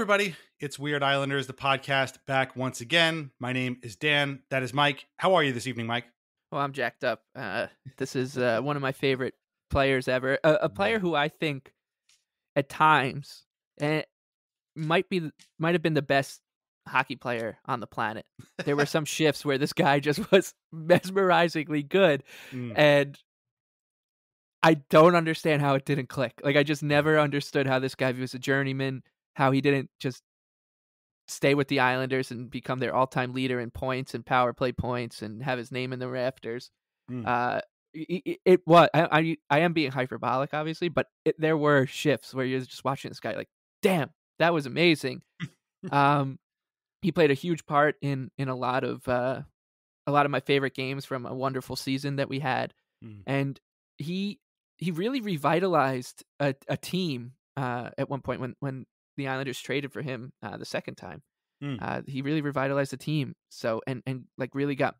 Everybody. It's Weird Islanders, the podcast, back once again. My name is Dan. That is Mike. How are you this evening, Mike? Well, I'm jacked up. Uh, this is uh, one of my favorite players ever. A, a player who I think, at times, eh, might be might have been the best hockey player on the planet. There were some shifts where this guy just was mesmerizingly good, Mm. and I don't understand how it didn't click. Like I just never understood how this guy was a journeyman, how he didn't just stay with the Islanders and become their all-time leader in points and power play points and have his name in the rafters. Mm. Uh, it, it, was I, I I am being hyperbolic, obviously, but it, there were shifts where you're just watching this guy like, damn, that was amazing. um, he played a huge part in in a lot of uh, a lot of my favorite games from a wonderful season that we had, Mm. and he he really revitalized a, a team uh, at one point when when the Islanders traded for him uh, the second time. Mm. Uh, he really revitalized the team. So and and like really got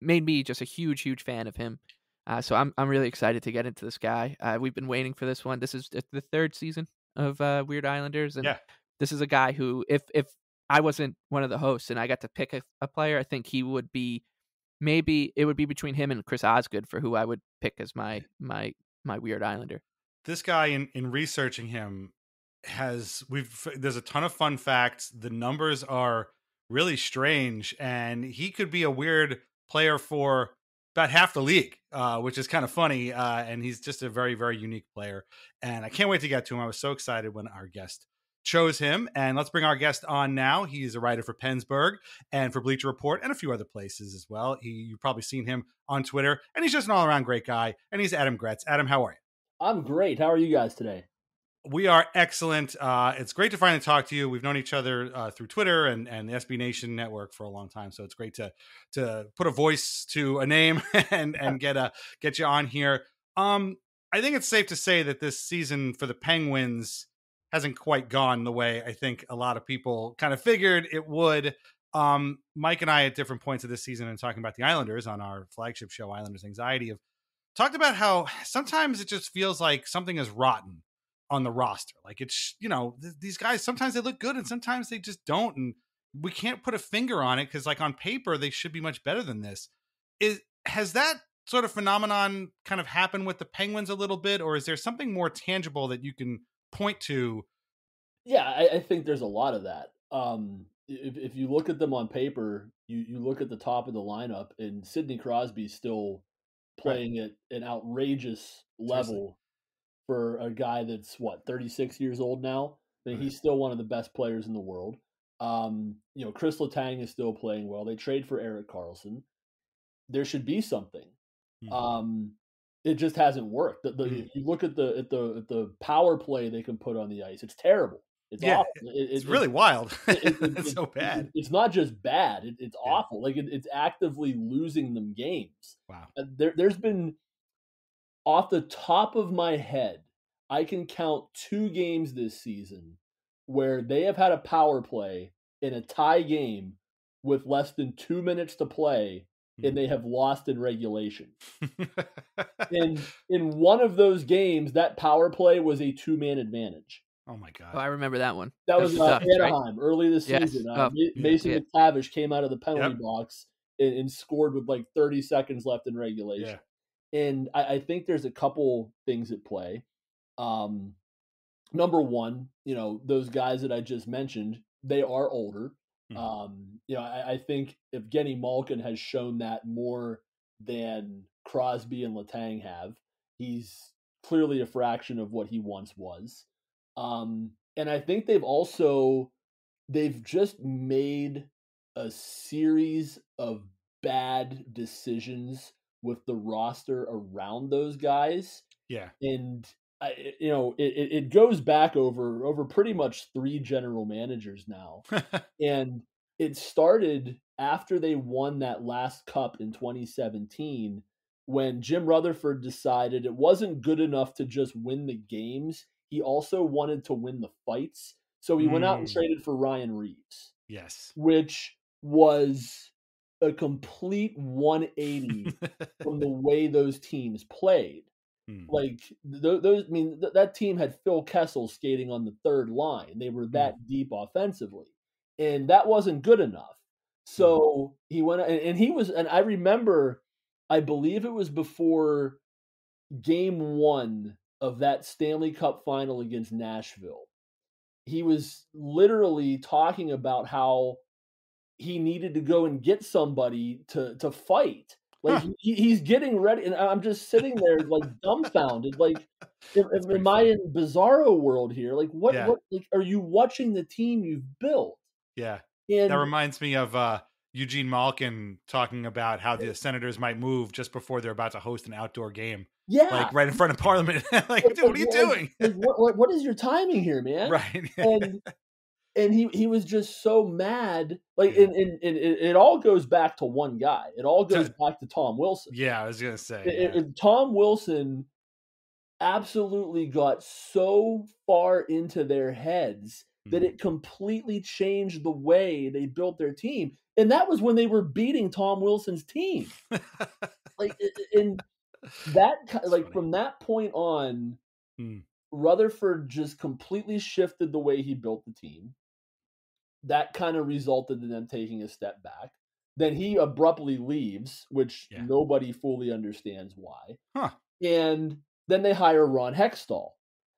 made me just a huge huge fan of him. Uh, so I'm I'm really excited to get into this guy. Uh, we've been waiting for this one. This is the third season of uh, Weird Islanders, and Yeah. this is a guy who, if if I wasn't one of the hosts and I got to pick a, a player, I think he would be maybe it would be between him and Chris Osgood for who I would pick as my my my Weird Islander. This guy, in, in researching him, has we've there's a ton of fun facts. The numbers are really strange, and he could be a weird player for about half the league, uh, which is kind of funny. Uh, and he's just a very, very unique player. And I can't wait to get to him. I was so excited when our guest chose him. And let's bring our guest on now. He's a writer for PensBurgh and for Bleacher Report and a few other places as well. He, you've probably seen him on Twitter, and he's just an all around great guy. And he's Adam Gretz. Adam, how are you? I'm great. How are you guys today? We are excellent. Uh, it's great to finally talk to you. We've known each other uh, through Twitter and, and the SB Nation network for a long time, so it's great to to put a voice to a name and and get a get you on here. Um, I think it's safe to say that this season for the Penguins hasn't quite gone the way I think a lot of people kind of figured it would. Um, Mike and I at different points of this season and talking about the Islanders on our flagship show, Islanders Anxiety, have talked about how sometimes it just feels like something is rotten on the roster. Like it's you know th- these guys sometimes they look good and sometimes they just don't, and we can't put a finger on it because like on paper they should be much better than this. Is has that sort of phenomenon kind of happened with the Penguins a little bit, or is there something more tangible that you can point to? Yeah, I, I think there's a lot of that. Um, if, if you look at them on paper, you, you look at the top of the lineup, and Sidney Crosby's still playing at an outrageous level for a guy that's what 36 years old now. I mean, Right. he's still one of the best players in the world. Um, you know, Chris Letang is still playing well. They trade for Erik Karlsson. There should be something. Mhm. Um, it just hasn't worked. The, the, Mm. You look at the at the at the power play they can put on the ice. It's terrible. It's Yeah, awful. It- It's it- really wild. it- it- it's it- so bad. It's not just bad. It, it's Yeah. awful. Like it, it's actively losing them games. Wow. There, there's been off the top of my head, I can count two games this season where they have had a power play in a tie game with less than two minutes to play, Hmm. and they have lost in regulation. And in one of those games, that power play was a two man advantage. oh my god. Oh, I remember that one. That was uh, Ducks, right? Anaheim early this Yes. season. Uh, Oh, Ma- Mason yeah. McTavish came out of the penalty Yep. box and, and scored with like 30 seconds left in regulation. And I, I think there's a couple things at play. Um, number one, you know, those guys that I just mentioned, they are older. Mhm. Um, you know, I, I think if Genny Malkin has shown that more than Crosby and Letang have, he's clearly a fraction of what he once was. Um, and I think they've also they've just made a series of bad decisions with the roster around those guys Yeah. and I, you know it, it goes back over over pretty much three general managers now and it started after they won that last cup in 2017 when Jim Rutherford decided it wasn't good enough to just win the games he also wanted to win the fights so he went out and Mm. traded for Ryan Reaves yes. which was a complete 180 from the way those teams played. Hmm. Like th- those, I mean, th- that team had Phil Kessel skating on the third line. They were that deep offensively, and that wasn't good enough. So he went and, and he was, and I remember, I believe it was before game one of that Stanley Cup final against Nashville. He was literally talking about how he needed to go and get somebody to to fight. Like Huh. he, he's getting ready, and I'm just sitting there like dumbfounded. Like, am, That's am, I in bizarro world here? Like, what? Yeah. What? Like, are you watching the team you've built? Yeah. And That reminds me of uh, Eugene Melnyk talking about how the Senators might move just before they're about to host an outdoor game, yeah, like right in front of Parliament. like, dude, what are you doing? like, what, what? What is your timing here, man? right. and and he he was just so mad like Yeah. and, and, and it, it all goes back to one guy it all goes To- back to tom wilson yeah, I was gonna say. It- yeah. it- tom wilson absolutely got so far into their heads that Mhm. it completely changed the way they built their team and that was when they were beating tom wilson's team like i- i- and that That's like funny. from that point on Hmm. rutherford just completely shifted the way he built the team that kind of resulted in them taking a step back then he abruptly leaves which Yeah. nobody fully understands why Huh. and then they hire ron hextall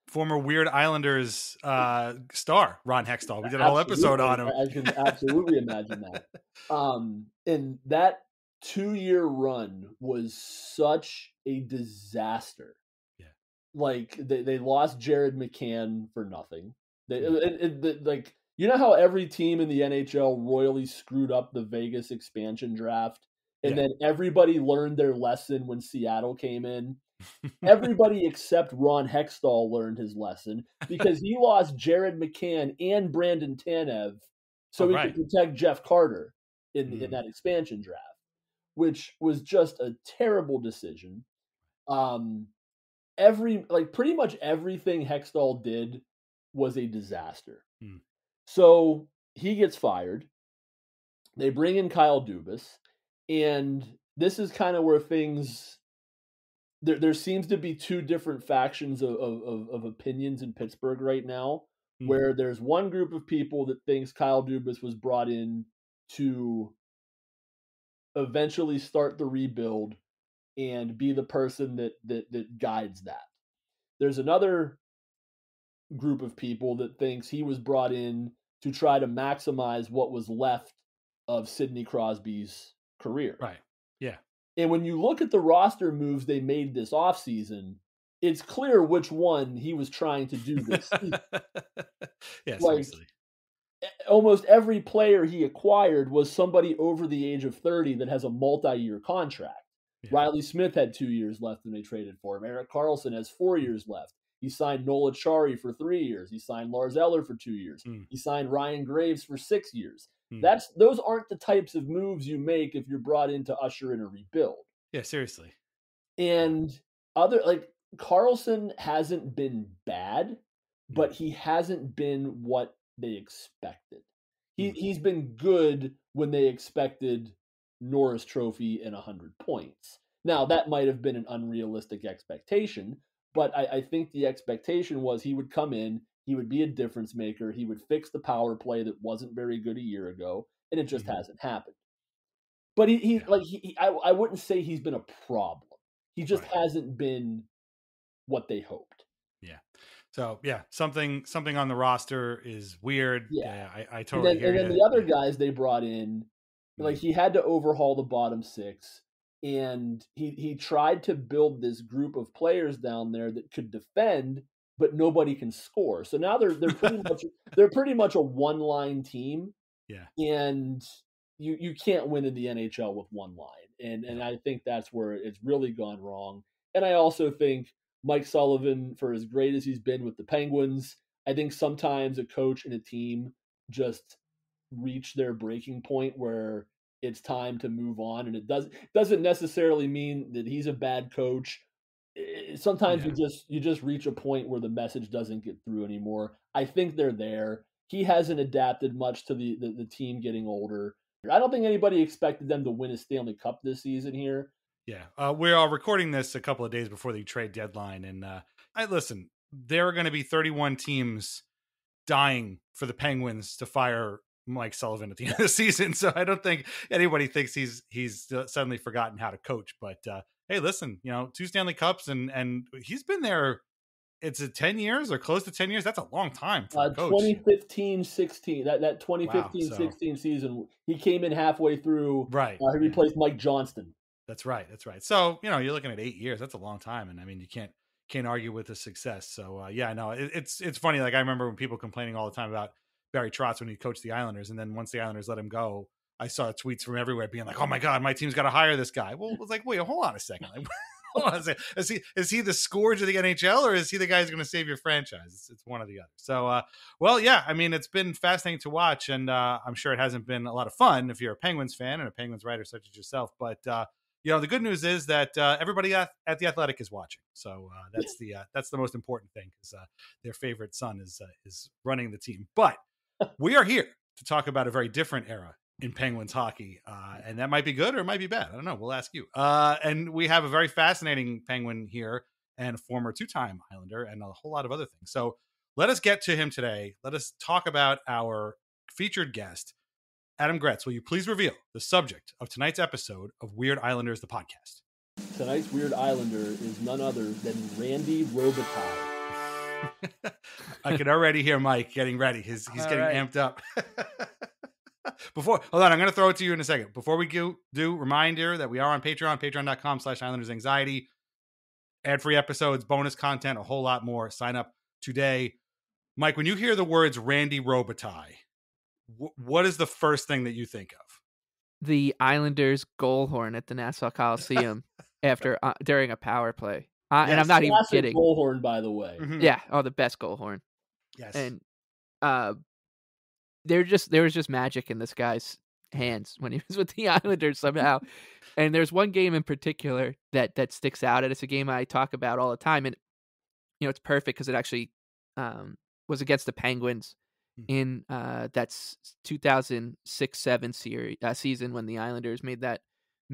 Former Weird Islanders uh, star Ron Hextall. We did a whole episode on him. I can absolutely imagine that. Um, and that two-year run was such a disaster. Yeah. like they, they lost Jared McCann for nothing. They, it, it- it- like you know how every team in the NHL royally screwed up the Vegas expansion draft, and Yeah. then everybody learned their lesson when Seattle came in. Everybody except Ron Hextall learned his lesson because he lost Jared McCann and Brandon Tanev so Oh, he right. could protect Jeff Carter in, in Mhm. that expansion draft, which was just a terrible decision. Um, every like pretty much everything Hextall did was a disaster. Hmm. So he gets fired. They bring in Kyle Dubas, and this is kind of where things there there seems to be two different factions of of, of, opinions in Pittsburgh right now. Hmm. Where there's one group of people that thinks Kyle Dubas was brought in to eventually start the rebuild and be the person that that that guides that. There's another group of people that thinks he was brought in to try to maximize what was left of Sidney Crosby's career. Right. Yeah. And when you look at the roster moves they made this offseason, it's clear which one he was trying to do this yeah, Like, seriously. Almost every player he acquired was somebody over the age of 30 that has a multi-year contract. Yeah. Reilly Smith had two years left when they traded for him. Erik Karlsson has four hmm. years left. He signed Noel Acciari for three years. He signed Lars Eller for two years. Mm. He signed Ryan Graves for six years. Mm. That's those aren't the types of moves you make if you're brought in to usher in a rebuild. Yeah, seriously. And other like Karlsson hasn't been bad, but he hasn't been what they expected. He Mm. he's been good when they expected Norris Trophy and hundred points. Now that might have been an unrealistic expectation, but I, I think the expectation was he would come in, he would be a difference maker, he would fix the power play that wasn't very good a year ago, and it just Mhm. hasn't happened. But he, he Yeah. like he, he- I, I wouldn't say he's been a problem. He just Right. hasn't been what they hoped. Yeah. So yeah, something something on the roster is weird. Yeah. I, I And totally then, hear and then the other guys they brought in, like he had to overhaul the bottom six, and he he tried to build this group of players down there that could defend, but nobody can score. So now they're they're pretty much they're pretty much a one line team. Yeah. and you you can't win in the NHL with one line, and and I think that's where it's really gone wrong. And I also think Mike Sullivan, for as great as he's been with the Penguins, I think sometimes a coach and a team just reach their breaking point where it's time to move on, and it does doesn't necessarily mean that he's a bad coach. Eh, Sometimes you just you just reach a point where the message doesn't get through anymore. I think they're there. He hasn't adapted much to the, the, the team getting older. I don't think anybody expected them to win a Stanley Cup this season here. Yeah, uh, we are recording this a couple of days before the trade deadline, and uh, I listen. There are going to be 31 teams dying for the Penguins to fire Mike Sullivan at the end of the season. So I don't think anybody thinks he's he's uh, suddenly forgotten how to coach. But uh, hey, listen, you know, two Stanley Cups, and and he's been there. It's a 10 years or close to 10 years. That's a long time for Uh, a coach. 2015 16, that, that 2015 so- 16 season, he came in halfway through. Right. Uh, he replaced Mike Johnston. That's right. That's right. So you know, you're looking at eight years. That's a long time, and I mean, you can't can't argue with the success. So uh, yeah, no, it, it's it's funny. Like I remember when people complaining all the time about Barry Trotz when he coached the Islanders, and then once the Islanders let him go, I saw tweets from everywhere being like, "Oh my god, my team's got to hire this guy." Well, it was like, wait, hold on a second. Like, hold on a second. Is he is he the scourge of the NHL, or is he the guy who's going to save your franchise? It's, it's one or the other. So, uh, well, yeah, I mean, it's been fascinating to watch, and uh, I'm sure it hasn't been a lot of fun if you're a Penguins fan and a Penguins writer such as yourself, but. Uh, you know the good news is that uh, everybody at, at the athletic is watching so uh, that's the uh, that's the most important thing because uh, their favorite son is uh, is running the team but we are here to talk about a very different era in penguins hockey uh, and that might be good or it might be bad. I don't know. We'll ask you. Uh, and we have a very fascinating penguin here and former two-time islander and a whole lot of other things. So let us get to him today. Let us talk about our featured guest Adam Gretz, will you please reveal the subject of tonight's episode of Weird Islanders, the podcast? Tonight's Weird Islander is none other than Randy Robitaille. I can already hear Mike getting ready. He's, he's All getting right. amped up. Before, hold on, I'm going to throw it to you in a second. Before we do, do reminder that we are on Patreon, patreon.com slash Islanders Anxiety. Ad free episodes, bonus content, a whole lot more. Sign up today. Mike, when you hear the words Randy Robitaille, wh- what is the first thing that you think of? The Islanders goal horn at the Nassau Coliseum after uh, during a power play. Uh, and I'm not even Classic kidding. bullhorn, by the way. Mhm. Yeah, oh, the best goal horn. Yes. and uh there just there was just magic in this guy's hands when he was with the Islanders somehow. and there's one game in particular that that sticks out, and it's a game I talk about all the time, and you know it's perfect because it actually um, was against the Penguins Hmm. in uh, that's 2006 seven series uh, season when the Islanders made that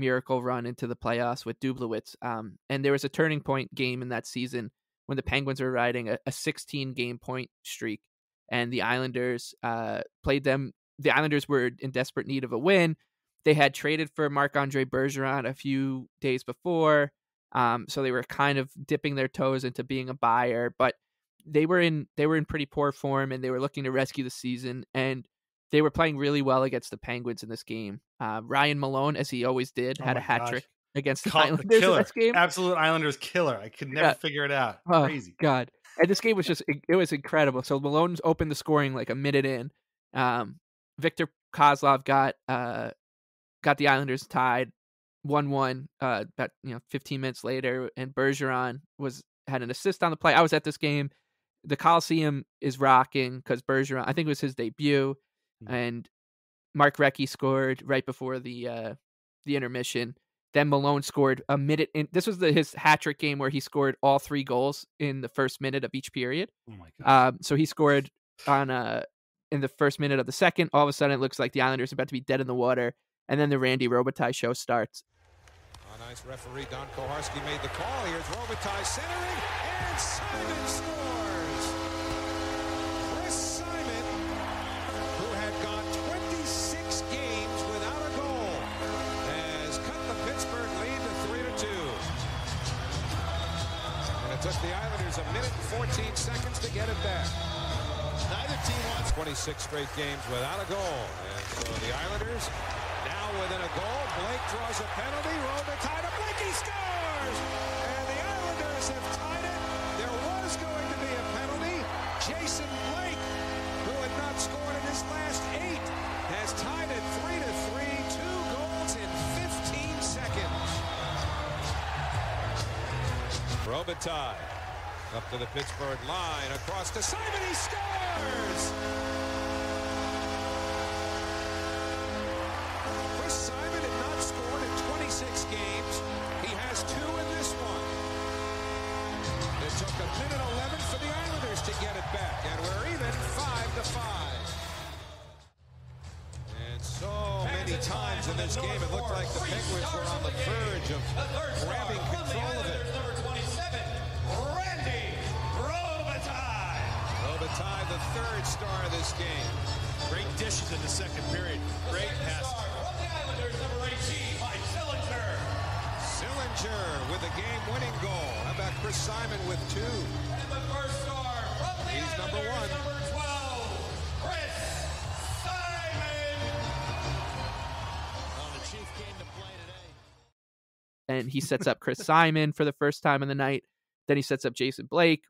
miracle run into the playoffs with Dubielewicz. Um, and there was a turning point game in that season when the Penguins were riding a, a 16 game point streak, and the Islanders uh, played them. The Islanders were in desperate need of a win. They had traded for Marc Andre Bergeron a few days before, um, so they were kind of dipping their toes into being a buyer. But they were in they were in pretty poor form, and they were looking to rescue the season. And they were playing really well against the Penguins in this game. Uh, Ryan Malone, as he always did, Oh had a hat gosh. trick against the Col- the Islanders in this game. Absolute Islanders killer. I could never Yeah. figure it out. Oh, Crazy. God. And this game was just it, it was incredible. So Malone's opened the scoring like a minute in. Um, Victor Kozlov got uh got the Islanders tied one one uh about you know 15 minutes later and Bergeron was had an assist on the play. I was at this game. The Coliseum is rocking because Bergeron I think it was his debut Mm. and Mark Recchi scored right before the uh the intermission. Then Malone scored a minute in this was the his hat trick game where he scored all three goals in the first minute of each period. Oh my god. Um, so he scored on uh in the first minute of the second. All of a sudden, it looks like the Islanders are about to be dead in the water, and then the Randy Robitaille show starts. A nice referee, Don Koharski, made the call. Here's Robitaille centering, and Simon scores. Took the Islanders a minute and 14 seconds to get it back. Neither team wants 26 straight games without a goal. And so the Islanders now within a goal. Blake draws a penalty. Robitaille to Blake. He scores! And the Islanders have tied it. There was going to be a penalty. Jason Blake, who had not scored in his last eight, has tied it 3 to Robitaille up to the Pittsburgh line, across to Simon, he scores! Chris Simon had not scored in 26 games. He has two in this one. It took a minute 11 for the Islanders to get it back, and we're even 5 to 5. And so many many times in this game it looked like the Penguins were on the verge of grabbing control of it. Robitaille, the third star of this game. Great dishes in the second period. Great pass. From the Islanders, number 18, Mike Sillinger. Sillinger with a game-winning goal. How about Chris Simon with two? And the first star from the He's number one. number 12, Chris Simon. Well, the Chief came to play today. and he sets up Chris Simon for the first time in the night. Then he sets up Jason Blake.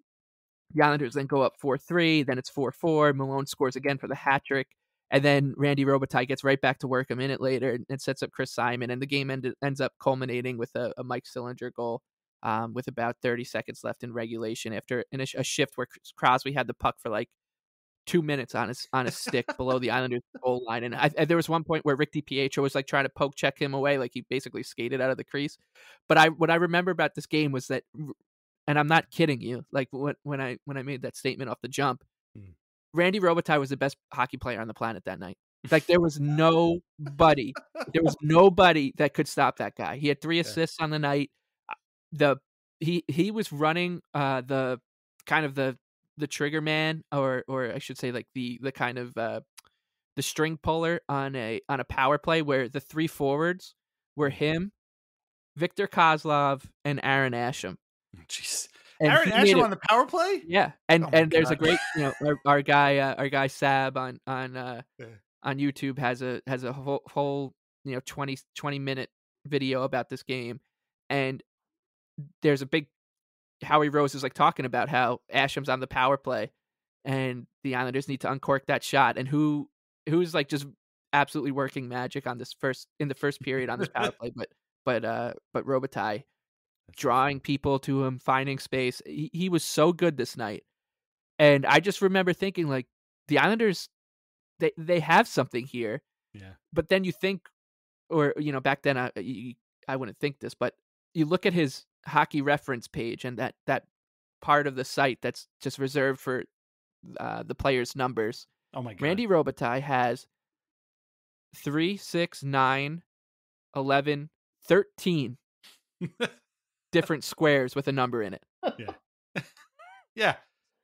The Islanders then go up 4 3. Then it's 4 4. Malone scores again for the hat trick. And then Randy Robitaille gets right back to work a minute later and, and sets up Chris Simon. And the game ended, ends up culminating with a, a Mike Sillinger goal um, with about 30 seconds left in regulation after in a, a shift where Crosby had the puck for like two minutes on his on his stick below the Islanders goal line. And I, I- there was one point where Rick DiPietro was like trying to poke check him away, like he basically skated out of the crease. But I what I remember about this game was that, and I'm not kidding you, like when when I when I made that statement off the jump, Mm. Randy Robitaille was the best hockey player on the planet that night. Like there was nobody, there was nobody that could stop that guy. He had three assists on the night. Uh, The he he was running uh the kind of the the trigger man or or I should say like the the kind of uh the string puller on a on a power play where the three forwards were him, Victor Kozlov, and Aaron Asham. Jeez. And Aaron Asham on the power play? yeah, and Oh and there's a great you know our, our guy uh, our guy Sab on on uh, Yeah. on YouTube has a has a whole, whole you know 20, 20 minute video about this game, and there's a big Howie Rose is like talking about how Asham's on the power play, and the Islanders need to uncork that shot, and who who's like just absolutely working magic on this first in the first period on this power play, but but uh but Robitaille drawing people to him, finding space. He, he was so good this night. And I just remember thinking like the Islanders they they have something here. Yeah. But then you think or you know back then I I wouldn't think this, but you look at his hockey reference page and that that part of the site that's just reserved for uh, the players' numbers. Oh my god. Randy Robitaille has 3, 6, 9, 11, 13 different squares with a number in it. yeah.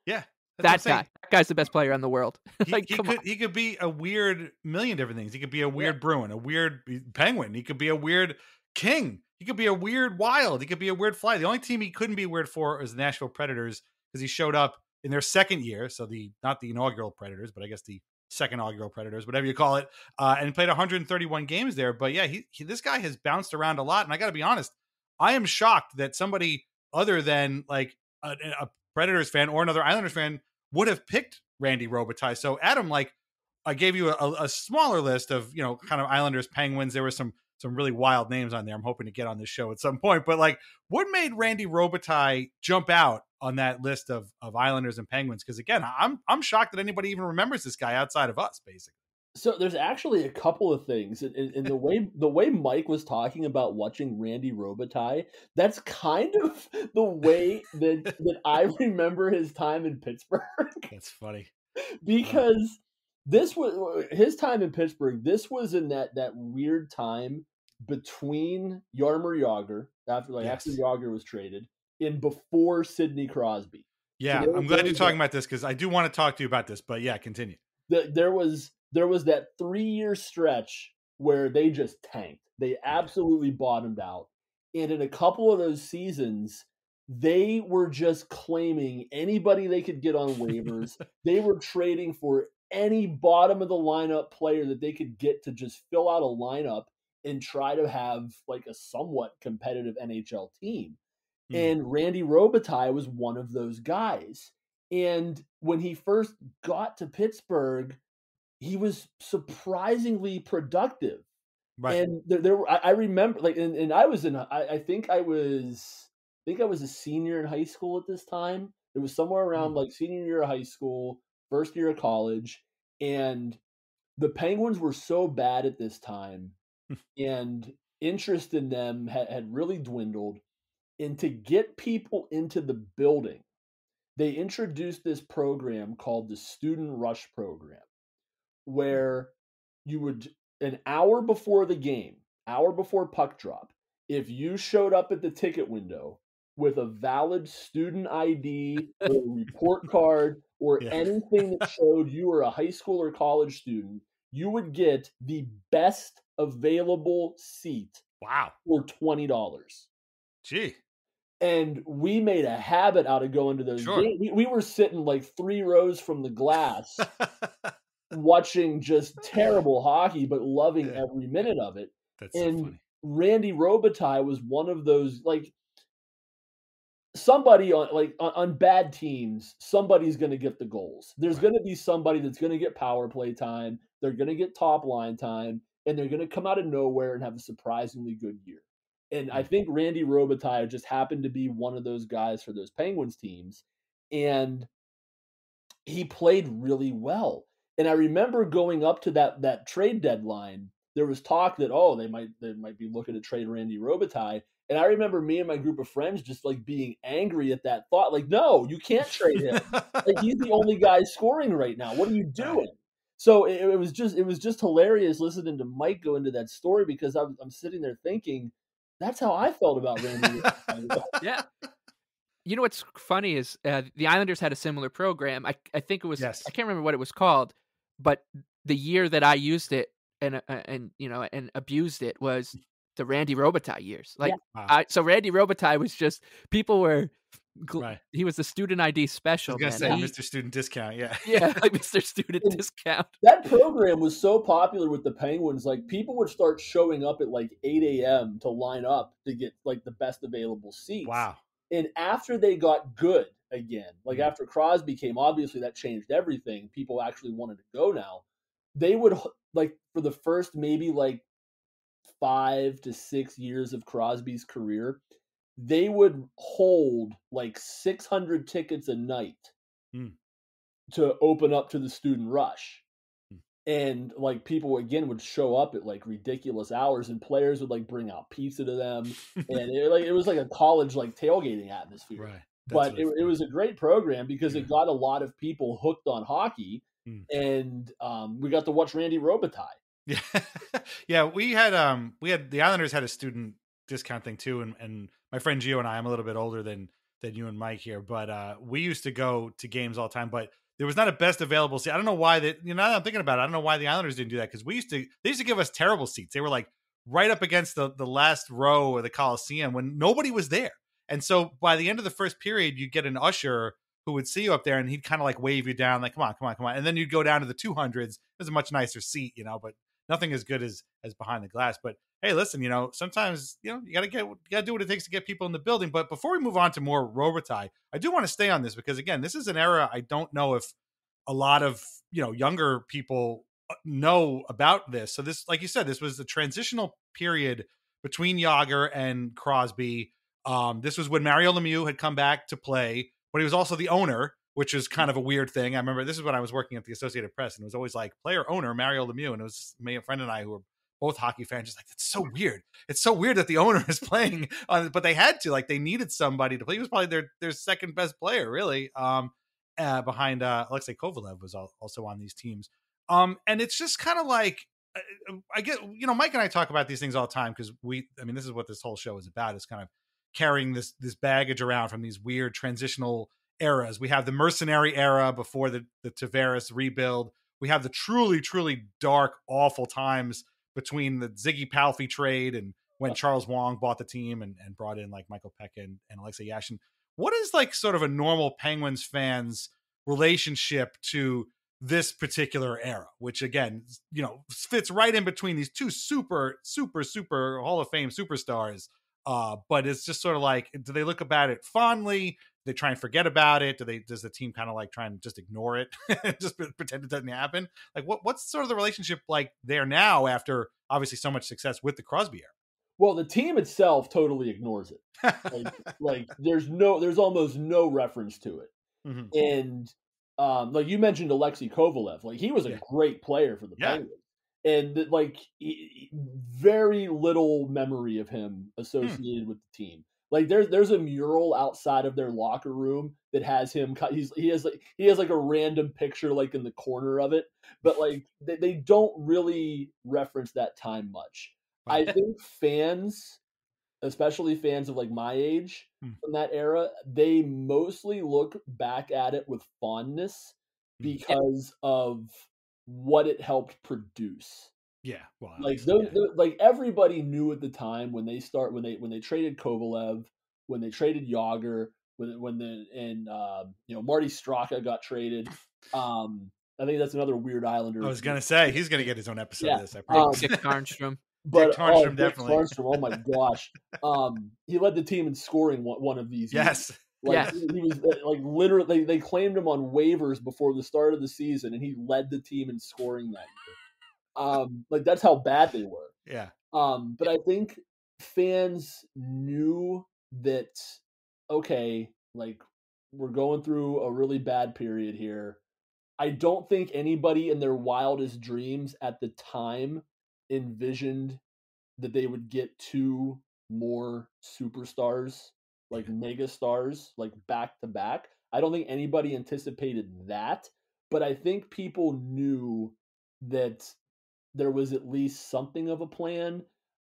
Yeah. That's that guy. That guy's the best player in the world. He, like, he could on. he could be a weird million different things. He could be a weird Bruin, a weird Penguin. He could be a weird King. He could be a weird Wild. He could be a weird Fly. The only team he couldn't be weird for was the Nashville Predators because he showed up in their second year. So the not the inaugural Predators, but I guess the second inaugural Predators, whatever you call it, uh, and played 131 games there. But yeah, he, he this guy has bounced around a lot, and I got to be honest, I am shocked that somebody other than like a, a Predators fan or another Islanders fan would have picked Randy Robitaille. So Adam, like I gave you a, a smaller list of you know kind of Islanders, Penguins. There were some some really wild names on there. I'm hoping to get on this show at some point. But like, what made Randy Robitaille jump out on that list of of Islanders and Penguins? Because again, I'm I'm shocked that anybody even remembers this guy outside of us, basically. So there's actually a couple of things and, in, in the way the way Mike was talking about watching Randy Robitaille. That's kind of the way that that I remember his time in Pittsburgh That's funny. because this was his time in Pittsburgh. This was in that that weird time between Jaromir Jagr after like after Jagr was traded and before Sidney Crosby. Yeah, there I'm glad you're talking about this because I do want to talk to you about this. But yeah, continue. the, there was there was that three year stretch where they just tanked. They absolutely bottomed out, and in a couple of those seasons, they were just claiming anybody they could get on waivers. they were trading for any bottom of the lineup player that they could get to just fill out a lineup and try to have like a somewhat competitive NHL team. Hmm. And Randy Robitaille was one of those guys. And when he first got to Pittsburgh, he was surprisingly productive. Right. And there, there were, I, remember like, and, and I was in, I, I think I was, I think I was a senior in high school at this time. It was somewhere around Hmm. like senior year of high school, first year of college, and the Penguins were so bad at this time, and interest in them had, had really dwindled. And to get people into the building, they introduced this program called the Student Rush Program, where you would an hour before the game, hour before puck drop, if you showed up at the ticket window with a valid student ID or report card or Yeah. anything that showed you were a high school or college student, you would get the best available seat Wow. for twenty dollars. Gee. And we made a habit out of going to those Sure. games. We, we were sitting like three rows from the glass, watching just terrible hockey, but loving Yeah. every minute of it. That's so And funny. Randy Robitaille was one of those like somebody on like on, on bad teams, somebody's going to get the goals. There's Right. going to be somebody that's going to get power play time. They're going to get top line time, and they're going to come out of nowhere and have a surprisingly good year. And I Mm. think Randy Robitaille just happened to be one of those guys for those Penguins teams, and he played really well. And I remember going up to that that trade deadline, there was talk that oh they might they might be looking to trade Randy Robitaille. And I remember me and my group of friends just like being angry at that thought, like no, you can't trade him. like he's the only guy scoring right now. What are you doing? So it, it was just it was just hilarious listening to Mike go into that story because I'm I'm sitting there thinking that's how I felt about Randy. Yeah. You know what's funny is uh, the Islanders had a similar program. I I think it was Yes. I can't remember what it was called, but the year that I used it and uh, and you know and abused it was the Randy Robitaille years. Like Wow. I so Randy Robitaille was just people were Right. he was the student ID I special. was gonna man. say He- Mr. Student Discount. Yeah. yeah, like Mr. Student Discount. that program was so popular with the Penguins, like people would start showing up at like 8 a.m. to line up to get like the best available seats. Wow. And after they got good again, like Mhm. after Crosby came, obviously that changed everything. People actually wanted to go now. They would like for the first maybe like five to six years of Crosby's career, they would hold like 600 tickets a night Hmm. to open up to the student rush. Hmm. And like people again would show up at like ridiculous hours, and players would like bring out pizza to them, and it, like it was like a college like tailgating atmosphere right. That's but it, it was a great program because it got a lot of people hooked on hockey, Mm. and um, we got to watch Randy Robitaille. Yeah, yeah. We had um, we had the Islanders had a student discount thing too, and and my friend Gio and I, I'm a little bit older than than you and Mike here, but uh, we used to go to games all the time. But there was not a best available seat. I don't know why that. You know, now that I'm thinking about it, I don't know why the Islanders didn't do that because we used to. They used to give us terrible seats. They were like right up against the the last row of the Coliseum when nobody was there. And so by the end of the first period, you get an usher who would see you up there and he'd kind of like wave you down, like, come on, come on, come on. And then you'd go down to the 200s. There's a much nicer seat, you know, but nothing as good as as behind the glass. But hey, listen, you know, sometimes, you know, you gotta get you gotta do what it takes to get people in the building. But before we move on to more Robitaille, I do want to stay on this because again, this is an era I don't know if a lot of you know younger people uh, know about this. So this, like you said, this was the transitional period between Jagr and Crosby. Um, this was when Mario Lemieux had come back to play, but he was also the owner, which is kind of a weird thing. I remember this is when I was working at the Associated Press, and it was always like player owner Mario Lemieux, and it was me, a friend, and I who were both hockey fans. Just like it's so weird. It's so weird that the owner is playing on, but they had to like they needed somebody to play. He was probably their their second best player, really. Um, uh, behind uh, Alexei Kovalev was al- also on these teams. Um, and it's just kind of like uh, I get you know Mike and I talk about these things all the time because we I mean this is what this whole show is about is kind of carrying this this baggage around from these weird transitional eras. We have the mercenary era before the the Tavares rebuild. We have the truly truly dark awful times between the Ziggy Palffy trade and when Charles Wang bought the team and, and brought in like Michael Peca and, and Alexei Yashin. What is like sort of a normal Penguins fans relationship to this particular era, which again, you know, fits right in between these two super, super, super Hall of Fame superstars. Uh, but it's just sort of like, do they look about it fondly? They try and forget about it. Do they? Does the team kind of like try and just ignore it, just pretend it doesn't happen? Like, what what's sort of the relationship like there now after obviously so much success with the Crosby era? Well, the team itself totally ignores it. Like, like there's no, there's almost no reference to it. Mhm. And um, like you mentioned, Alexei Kovalev, like he was a Yeah. great player for the Yeah. Penguins, and like he- very little memory of him associated with the team. Like there's there's a mural outside of their locker room that has him. He's he has like he has like a random picture like in the corner of it, but like they, they don't really reference that time much. I think fans, especially fans of like my age Hmm. from that era, they mostly look back at it with fondness Hmm. because of what it helped produce yeah. Well, like those, yeah. those- like everybody knew at the time when they start when they when they traded Kovalev, when they traded Jagr, when when the and uh, you know Marty Straka got traded. Um, I think that's another weird Islander. I was gonna say he's gonna get his own episode Yeah. of this. I Um, promise. Dick Tarnstrom. but Dick oh, Tarnstrom, Dick definitely. Tarnstrom, oh my gosh, um, he led the team in scoring one, one of these. years. yes. Like Yes. he, was uh, like literally they, they claimed him on waivers before the start of the season, and he led the team in scoring that year. Um, like that's how bad they were. Yeah. Um, but I think fans knew that okay, like we're going through a really bad period here. I don't think anybody in their wildest dreams at the time envisioned that they would get two more superstars, like mega stars, like back to back. I don't think anybody anticipated that, but I think people knew that there was at least something of a plan.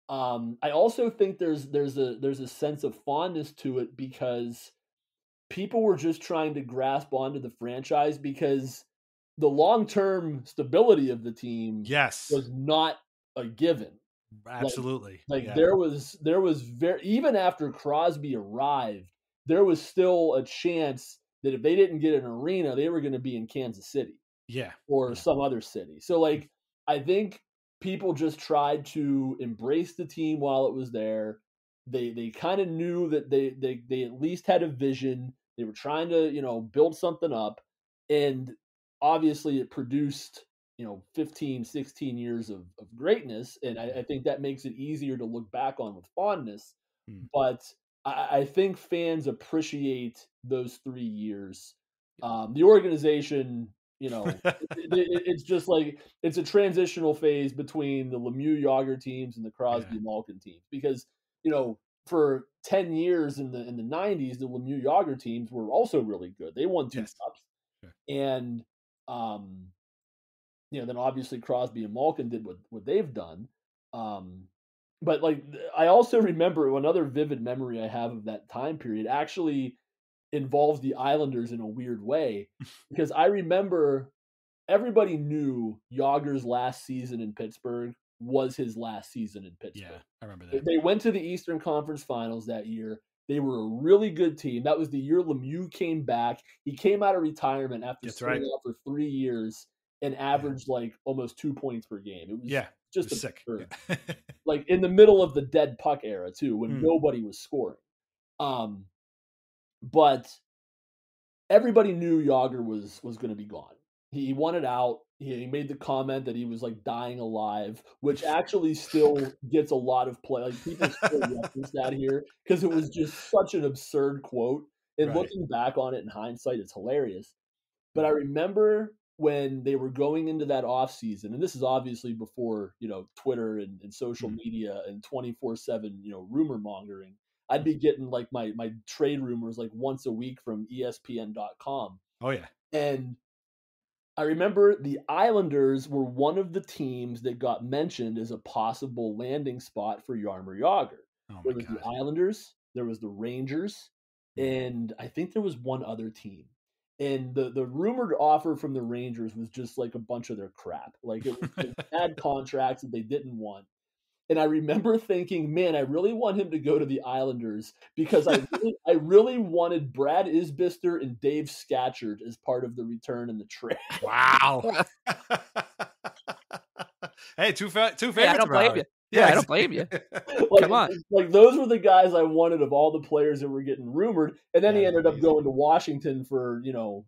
Um, I also think there's there's a there's a sense of fondness to it because people were just trying to grasp onto the franchise because the long term stability of the team Yes. was not a given. Absolutely. Like yeah. there was there was very even after Crosby arrived, there was still a chance that if they didn't get an arena, they were going to be in Kansas City Yeah. or Yeah. some other city. So like I think people just tried to embrace the team while it was there. They they kind of knew that they they they at least had a vision. They were trying to, you know, build something up and obviously it produced, you know, 15, 16 years of, of greatness. And I, I think that makes it easier to look back on with fondness. Hmm. But I, I think fans appreciate those three years. Um, the organization, you know, it, it- it's just like it's a transitional phase between the Lemieux Jagr teams and the Crosby Yeah. Malkin teams because you know for ten years in the in the nineties the Lemieux Jagr teams were also really good. They won two Yes. cups, Sure. and um, you know then obviously Crosby and Malkin did what what they've done. Um, but like I also remember another vivid memory I have of that time period actually involves the Islanders in a weird way because I remember everybody knew Jagr's last season in Pittsburgh was his last season in Pittsburgh. Yeah. I remember that. They went to the Eastern Conference Finals that year. They were a really good team. That was the year Lemieux came back. He came out of retirement after That's staying right. out for three years and averaged like almost two points per game. It was Yeah. just was sick. Yeah. like in the middle of the dead puck era too, when Mm. nobody was scoring. Um, but everybody knew Jagr was was going to be gone. He, he wanted out. He, he made the comment that he was like dying alive, which actually still gets a lot of play. Like people still reference that here because it was just such an absurd quote. And Right. looking back on it in hindsight, it's hilarious. But I remember when they were going into that off season, and this is obviously before you know Twitter and, and social Mhm. media and twenty four seven you know rumor mongering. I'd be getting like my my trade rumors like once a week from ESPN.com, oh yeah. and I remember the Islanders were one of the teams that got mentioned as a possible landing spot for Jaromir Jagr. Oh There was the. Islanders, there was the Rangers, and I think there was one other team. And the the rumored offer from the Rangers was just like a bunch of their crap. Like it was they had contracts that they didn't want. And I remember thinking, man, I really want him to go to the Islanders because I really, I really wanted Brad Isbister and Dave Scatchard as part of the return and the trade. Wow. hey, two fa- two favorites. Yeah, I don't blame you. Yeah, I don't blame you. like, Come on. like those were the guys I wanted of all the players that were getting rumored, and then he Yeah, ended up going to Washington for you know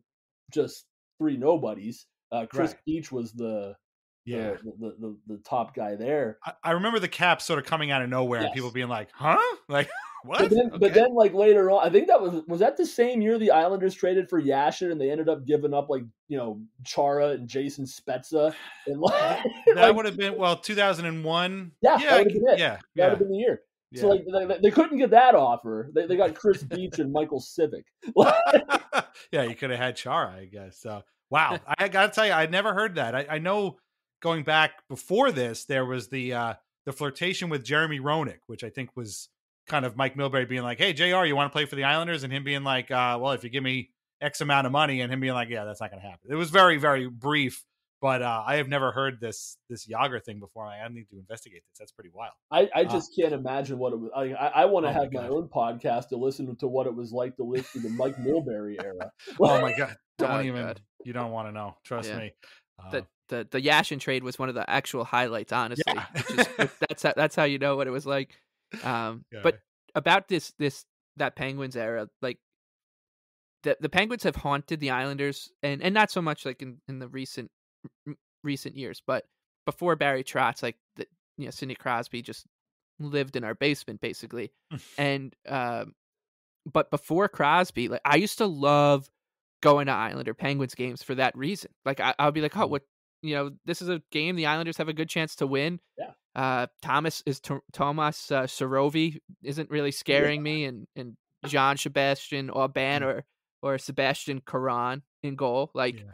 just three nobodies. Uh, Chris Right. Beach was the, yeah. the, the, the the top guy there. I, I remember the cap sort of coming out of nowhere and people being like, huh? Like, what? But then, but then, like later on, I think that was was that the same year the Islanders traded for Yashin, and they ended up giving up like you know Chara and Jason Spezza, and like, that like, would have been, well, 2001. Yeah, that Yeah. I been it. yeah. that would have been the year. So like they, they couldn't get that offer. They, they got Kris Beech and Michal Sivek. yeah, you could have had Chara, I guess. So wow, I got to tell you, I never heard that. I, I, know going back before this, there was the uh the flirtation with Jeremy Roenick, which I think was kind of Mike Milbury being like, "Hey, Jr., you want to play for the Islanders?" and him being like, uh, "Well, if you give me X amount of money," and him being like, "Yeah, that's not going to happen." It was very very brief but uh, I have never heard this this Jagr thing before. I need to investigate this. That's pretty wild. I, I uh just uh, can't imagine what it was. I I, I want to oh have my, my, own podcast to listen to what it was like to live through the Mike Milbury era. oh my god! Don't oh, even. God. You don't want to know. Trust yeah. me. Uh, the the the Yashin trade was one of the actual highlights. Honestly, yeah. just, that's how, that's how you know what it was like. Um, yeah. But about this this that Penguins era, like the the Penguins have haunted the Islanders, and and not so much like in in the recent recent years. But before Barry Trotz, like the, you know, Sidney Crosby just lived in our basement basically, and um, but before Crosby, like I used to love going to Islander Penguins games for that reason. Like I, I'll be like, oh, mm. what you know, this is a game the Islanders have a good chance to win. Yeah. Uh, Thomas is T- Thomas uh, Surovy isn't really scaring yeah. me, and and Jean Sebastian Aubin mm. or or Sebastian Caron in goal. Like yeah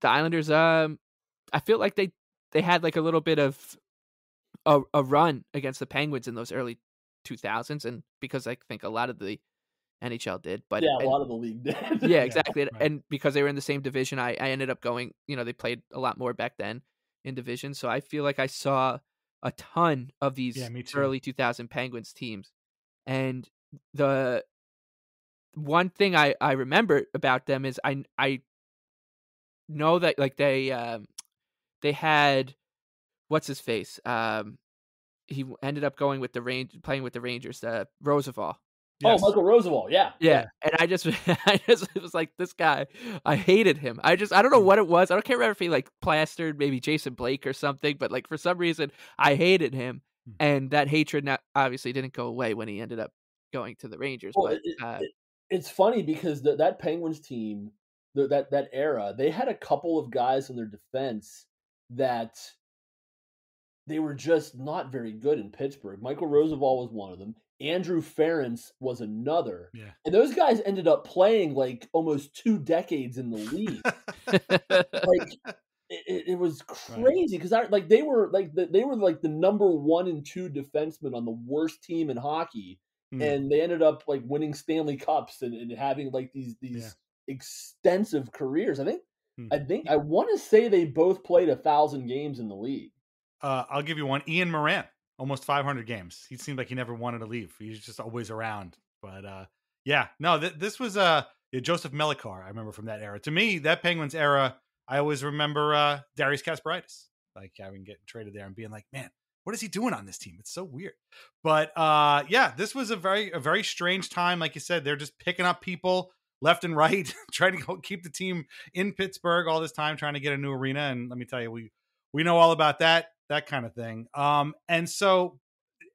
the Islanders, um, I feel like they they had like a little bit of a, a run against the Penguins in those early 2000s, and because I think a lot of the NHL did, but yeah, a and, lot of the league did. yeah, exactly. Right. And because they were in the same division, I, I ended up going. You know, they played a lot more back then in division, so I feel like I saw a ton of these yeah, early 2000 Penguins teams, and the one thing I I remember about them is I I know that like they um they had what's his face um he ended up going with the range playing with the Rangers uh Rozsival. Oh, yes. Oh, Michael Rozsival, yeah. yeah. And I just I just was like this guy, I hated him. I just I don't know mm. what it was. I don't care if he like plastered maybe Jason Blake or something, but like for some reason I hated him. Hmm. And that hatred not, obviously didn't go away when he ended up going to the Rangers. Well, but it, uh, it, it's funny because the, that Penguins team the, that that era, they had a couple of guys in their defense that they were just not very good in Pittsburgh. Michael Rozsival was one of them. Andrew Ference was another. Yeah. And those guys ended up playing like almost two decades in the league. like it, it, was crazy because I like they were like the, they were like the number one and two defensemen on the worst team in hockey, mm. and they ended up like winning Stanley Cups and, and having like these these yeah extensive careers. I think hmm. I think I want to say they both played a thousand games in the league. Uh, I'll give you one. Ian Moran, almost 500 games. He seemed like he never wanted to leave. He was just always around. But uh, yeah, no, th- this was uh, Josef Melichar. I remember from that era. To me, that Penguins era, I always remember uh, Darius Kasparaitis, like having getting traded there and being like, man, what is he doing on this team? It's so weird. But uh, yeah, this was a very a very strange time. Like you said, they're just picking up people left and right, trying to keep the team in Pittsburgh all this time, trying to get a new arena. And let me tell you, we we know all about that that kind of thing. Um, and so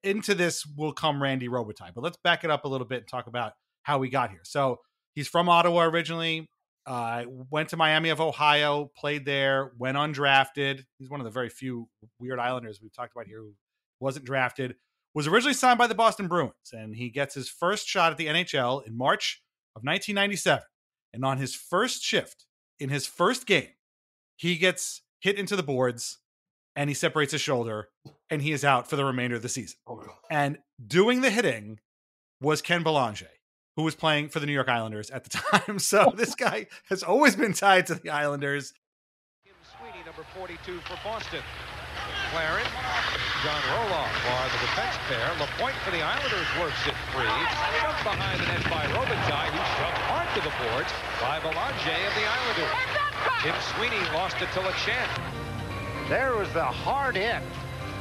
into this will come Randy Robitaille, but let's back it up a little bit and talk about how we got here. So he's from Ottawa originally. Uh, went to Miami of Ohio, played there, went undrafted. He's one of the very few weird Islanders we've talked about here who wasn't drafted. Was originally signed by the Boston Bruins, and he gets his first shot at the NHL in March of 1997. And on his first shift, in his first game, he gets hit into the boards and he separates his shoulder and he is out for the remainder of the season. Oh, and doing the hitting was Ken Belanger, who was playing for the New York Islanders at the time. So this guy has always been tied to the Islanders. Tim Sweeney, number 42 for Boston. McLaren, John Rohloff are the defense pair. Lapointe for the Islanders works it free. Shoved behind the net by Robitaille, who shoved hard to the boards by Belanger of the Islanders. Tim Sweeney lost it to Lachance. There was the hard hit.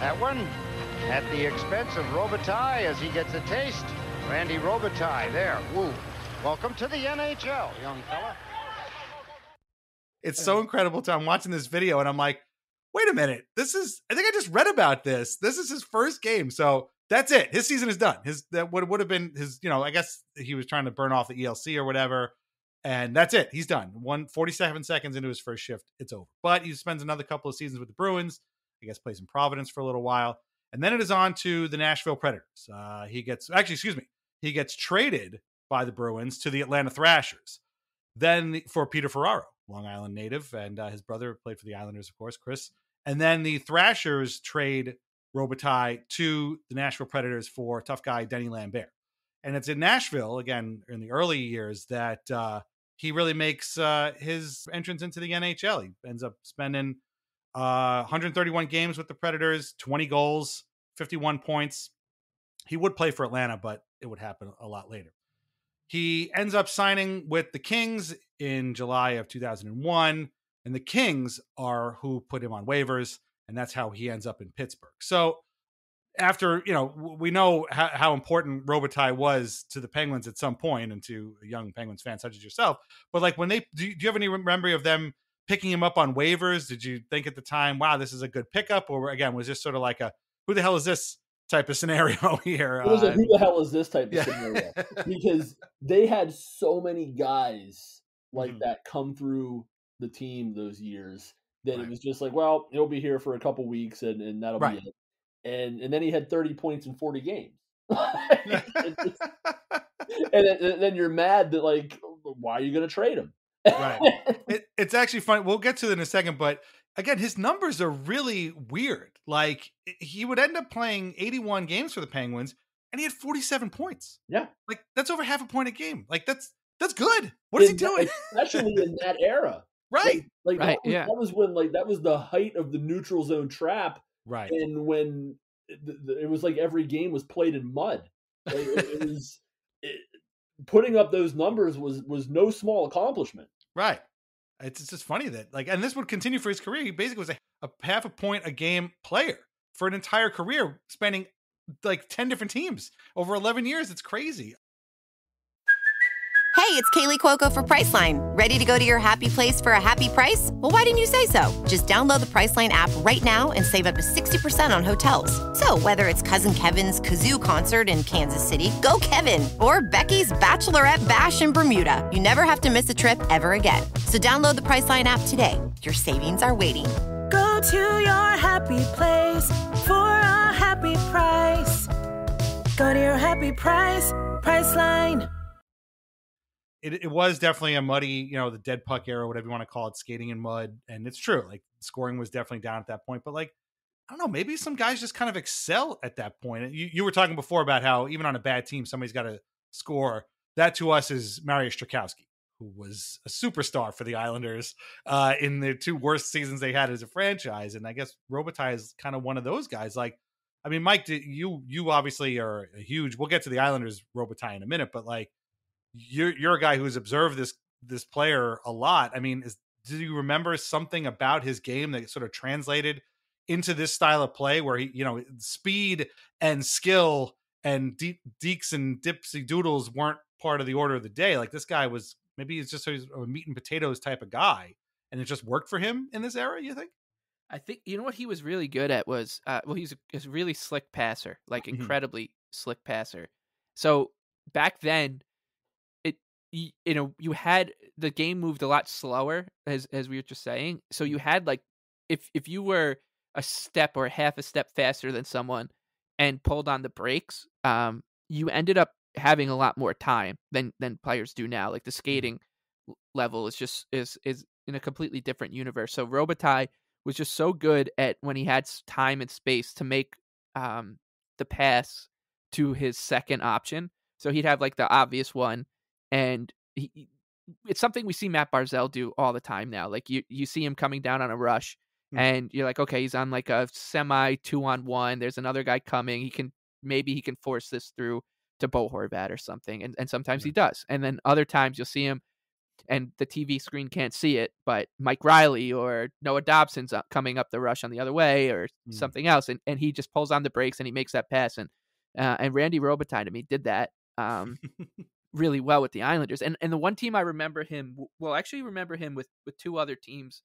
That one at the expense of Robitaille as he gets a taste. Randy Robitaille there. Woo. Welcome to the NHL, young fella. It's so incredible to I'm watching this video and I'm like, wait a minute, this is I think I just read about this. This is his first game. So that's it. His season is done. His that would would have been his, you know, I guess he was trying to burn off the ELC or whatever. And that's it. He's done. One 47 seconds into his first shift, it's over. But he spends another couple of seasons with the Bruins. I guess plays in Providence for a little while. and then it is on to the Nashville Predators. Uh, he gets actually, excuse me, he gets traded by the Bruins to the Atlanta Thrashers. Then for Peter Ferraro, Long Island native, and uh, his brother played for the Islanders, of course, Chris. And then the Thrashers trade Robitaille to the Nashville Predators for tough guy Denny Lambert. And it's in Nashville, again, in the early years, that uh, he really makes uh, his entrance into the NHL. He ends up spending uh, 131 games with the Predators, 20 goals, 51 points. He would play for Atlanta, but it would happen a lot later. He ends up signing with the Kings in July of 2001, and the Kings are who put him on waivers, and that's how he ends up in Pittsburgh. So after you know we know how, how, important Robitaille was to the Penguins at some point and to young Penguins fans such as yourself. But like when they do, you, do you have any memory of them picking him up on waivers? Did you think at the time, wow, this is a good pickup, or again was this sort of like a who the hell is this type of scenario here? It was a who the hell is this type of yeah. scenario because they had so many guys like mm-hmm. that come through the team those years that right. it was just like, well, he'll be here for a couple weeks and, and that'll right. be it and and then he had 30 points in 40 games. and, and then you're mad that like why are you going to trade him? right. It, it's actually funny. We'll get to it in a second, but again, his numbers are really weird. Like he would end up playing 81 games for the Penguins, and he had 47 points. Yeah, like that's over half a point a game. Like that's that's good. What is in, he doing? Especially in that era, right? Like, like right, that, was, yeah. that was when like that was the height of the neutral zone trap Right. And when it was like every game was played in mud. Like it, was it, putting up those numbers was was no small accomplishment. Right. It's just funny that like, and this would continue for his career. He basically was a, a half a point a game player for an entire career, spending like ten different teams over eleven years. It's crazy. Hey, it's Kaley Cuoco for Priceline. Ready to go to your happy place for a happy price? Well, why didn't you say so? Just download the Priceline app right now and save up to 60% on hotels. So, whether it's Cousin Kevin's Kazoo concert in Kansas City, go Kevin, or Becky's Bachelorette Bash in Bermuda, you never have to miss a trip ever again. So, download the Priceline app today. Your savings are waiting. Go to your happy place for a happy price. Go to your happy price, Priceline it, it was definitely a muddy, you know, the dead puck era, whatever you want to call it, skating in mud. And it's true, like scoring was definitely down at that point. But like, I don't know, maybe some guys just kind of excel at that point. You, you were talking before about how even on a bad team, somebody's got to score. That to us is Mariusz Czerkawski, who was a superstar for the Islanders uh, in the two worst seasons they had as a franchise. And I guess Robitaille is kind of one of those guys. Like, I mean, Mike, you you obviously are a huge. We'll get to the Islanders Robitaille in a minute, but like you're you're a guy who's observed this this player a lot. I mean, is, do you remember something about his game that sort of translated into this style of play where he, you know, speed and skill and deep deeks and dipsy doodles weren't part of the order of the day. Like this guy was maybe he's just a meat and potatoes type of guy, and it just worked for him in this era. You think? I think you know what he was really good at was uh, well he's a, he's a really slick passer, like mm-hmm. incredibly mm-hmm. slick passer. So back then you, you know you had the game moved a lot slower as as we were just saying so you had like if if you were a step or half a step faster than someone and pulled on the brakes um you ended up having a lot more time than than players do now like the mm-hmm. skating level is just is is in a completely different universe so robitaille was just so good at when he had time and space to make um the pass to his second option so he'd have like the obvious one and he, it's something we see Matt Barzal do all the time now. Like you, you see him coming down on a rush, mm-hmm. and you're like, okay, he's on like a semi two on one. There's another guy coming. He can maybe he can force this through to Bo Horvat or something, and and sometimes mm-hmm. he does. And then other times you'll see him, and the TV screen can't see it, but Mike Reilly or Noah Dobson's up, coming up the rush on the other way or mm-hmm. something else, and and he just pulls on the brakes and he makes that pass and. Uh, and Randy Robitaille to me did that. Um, really well with the Islanders. And and the one team I remember him well, actually remember him with with two other teams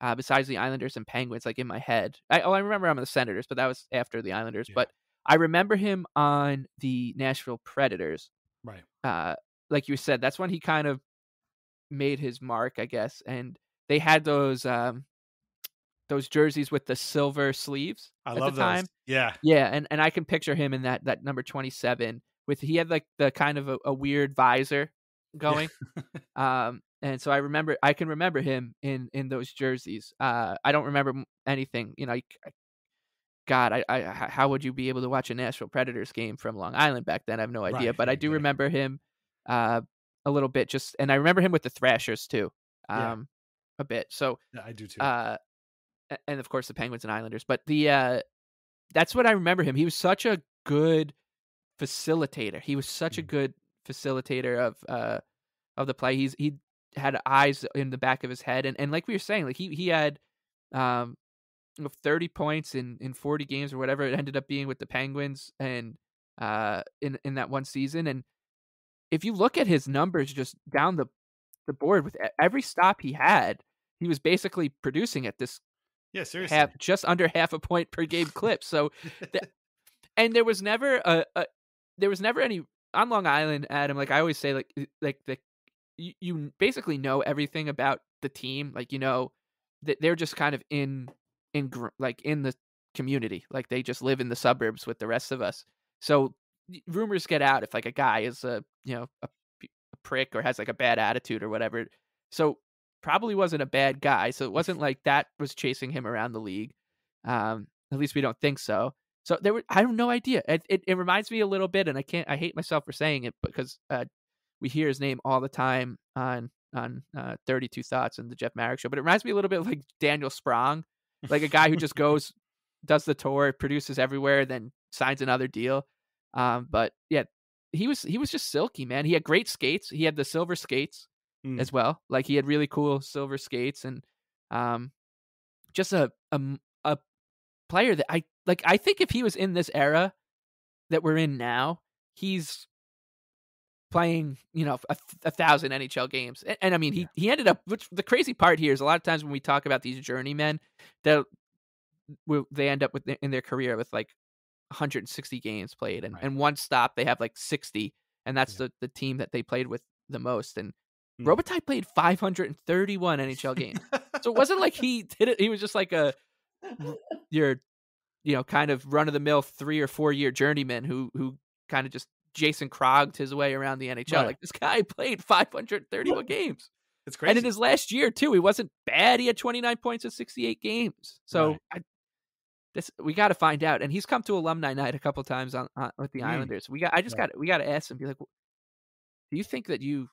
uh, besides the Islanders and Penguins, like in my head. I, oh, I remember him on the Senators, but that was after the Islanders. Yeah. But I remember him on the Nashville Predators. Right. Uh, like you said, that's when he kind of made his mark, I guess. And they had those um, those jerseys with the silver sleeves I at love the time. those. Yeah. Yeah, and, and I can picture him in that that number twenty seven with he had like the kind of a, a weird visor going. um and so I remember I can remember him in in those jerseys. Uh I don't remember anything, you know, I, I- God, I, I how would you be able to watch a Nashville Predators game from Long Island back then? I have no idea, Right, but I do exactly. remember him uh a little bit just and I remember him with the Thrashers too. Um Yeah. a bit. So Yeah, I do too. uh, and of course the Penguins and Islanders. But the uh, that's what I remember him. He was such a good facilitator. He was such a Mm. good facilitator of uh of the play. He's he had eyes in the back of his head, and and like we were saying, like he he had um thirty points in in forty games or whatever it ended up being with the Penguins, and uh in in that one season. And if you look at his numbers just down the the board with every stop he had, he was basically producing at this yeah, seriously. half just under half a point per game clip. So and there was never a, a there was never any on Long Island, Adam. Like I always say, like like the you, you basically know everything about the team. Like you know that they're just kind of in in like in the community. Like they just live in the suburbs with the rest of us. So rumors get out if like a guy is a you know a prick or has like a bad attitude or whatever. So probably wasn't a bad guy. So it wasn't like that was chasing him around the league. Um, at least we don't think so. So there were I have no idea. It, it it reminds me a little bit, and I can't I hate myself for saying it because uh, we hear his name all the time on on uh, Thirty Two Thoughts and the Jeff Marek show. But it reminds me a little bit of like Daniel Sprong, like a guy who just goes, does the tour, produces everywhere, then signs another deal. Um, but yeah, he was he was just silky, man. He had great skates. He had the silver skates Mm. as well. Like he had really cool silver skates and um, just a a player that I like. I think if he was in this era that we're in now, he's playing you know a, a thousand NHL games. And, and I mean, he he ended up. Which the crazy part here is a lot of times when we talk about these journeymen, that they end up with in their career with like 160 games played, and Right. and one stop they have like 60, and that's Yeah. the the team that they played with the most. And Hmm. Robitaille played 531 NHL games. So it wasn't like he did it. He was just like a your, you know, kind of run of the mill three or four year journeyman who who kind of just Jason Krogged his way around the NHL. Right. Like this guy played 531 games, it's crazy. and in his last year too, he wasn't bad. He had 29 points in 68 games. So Right. I, this we got to find out. And he's come to alumni night a couple times on, on with the Mm. Islanders. We got I just Right. got we got to ask him. Be like, do you think that you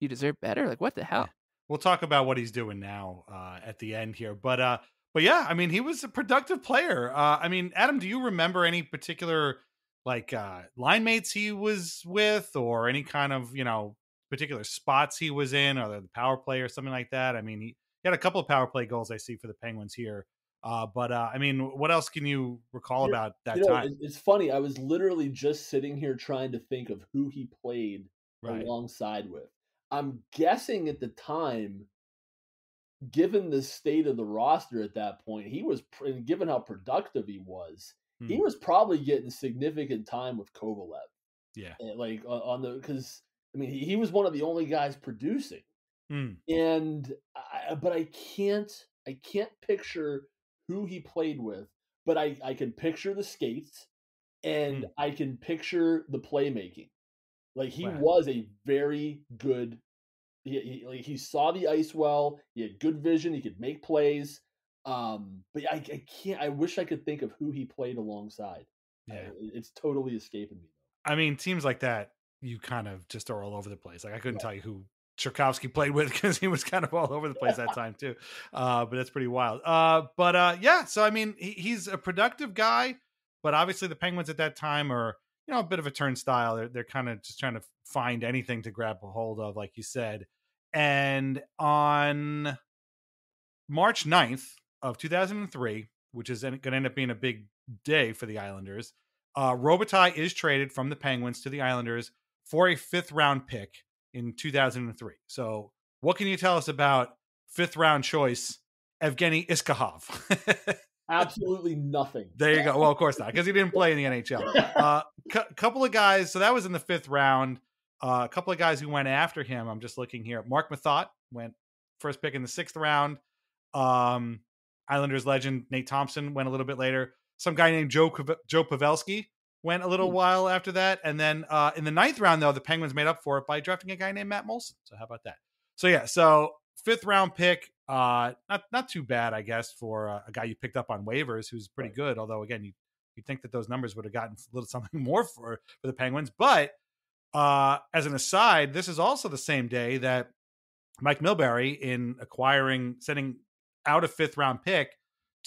you deserve better? Like what the hell? we'll talk about what he's doing now uh, at the end here. But uh, but yeah, I mean, he was a productive player. Uh, I mean, Adam, do you remember any particular like uh, line mates he was with, or any kind of you know particular spots he was in, or the power play or something like that? I mean, he, he had a couple of power play goals I see for the Penguins here. Uh, but uh, I mean, what else can you recall You- about that you know, time? it's funny. I was literally just sitting here trying to think of who he played Right. alongside with. I'm guessing at the time, given the state of the roster at that point, he was, and given how productive he was, he Hmm. was probably getting significant time with Kovalev. Yeah. eh, Like on the, because, I mean, he, he was one of the only guys producing. Mm. and I, but I can't I can't picture who he played with, but I I can picture the skates and Mm. I can picture the playmaking. Like he Right. was a very good. He, he like he saw the ice well. He had good vision. He could make plays. Um, but I, I can't. I wish I could think of who he played alongside. Yeah. it's totally escaping me. I mean, teams like that, you kind of just are all over the place. Like I couldn't tell you who Czerkawski played with because he was kind of all over the place that time too. Uh, but that's pretty wild. Uh, but uh, yeah, so I mean, he, he's a productive guy, but obviously the Penguins at that time are you know a bit of a turnstile. They're they're kind of just trying to find anything to grab a hold of, like you said. And on March 9th of 2003, which is going to end up being a big day for the Islanders, uh, Robitaille is traded from the Penguins to the Islanders for a fifth round pick in 2003. So, what can you tell us about fifth round choice Evgeny Isakov? Absolutely nothing. there you go. Well, of course not, because he didn't play in the NHL. Uh, a couple of guys. So that was in the fifth round. Uh, a couple of guys who went after him. I'm just looking here. Mark Mathot went first pick in the sixth round. Um, Islanders legend Nate Thompson went a little bit later. Some guy named Joe Joe Pavelski went a little mm. while after that, and then uh, in the ninth round, though, the Penguins made up for it by drafting a guy named Matt Moulson. So how about that? So yeah, so fifth round pick, uh, not not too bad, I guess, for uh, a guy you picked up on waivers who's pretty right. good. Although again, you you think that those numbers would have gotten a little something more for for the Penguins, but uh, as an aside, this is also the same day that Mike Milbury, in acquiring, sending out a fifth round pick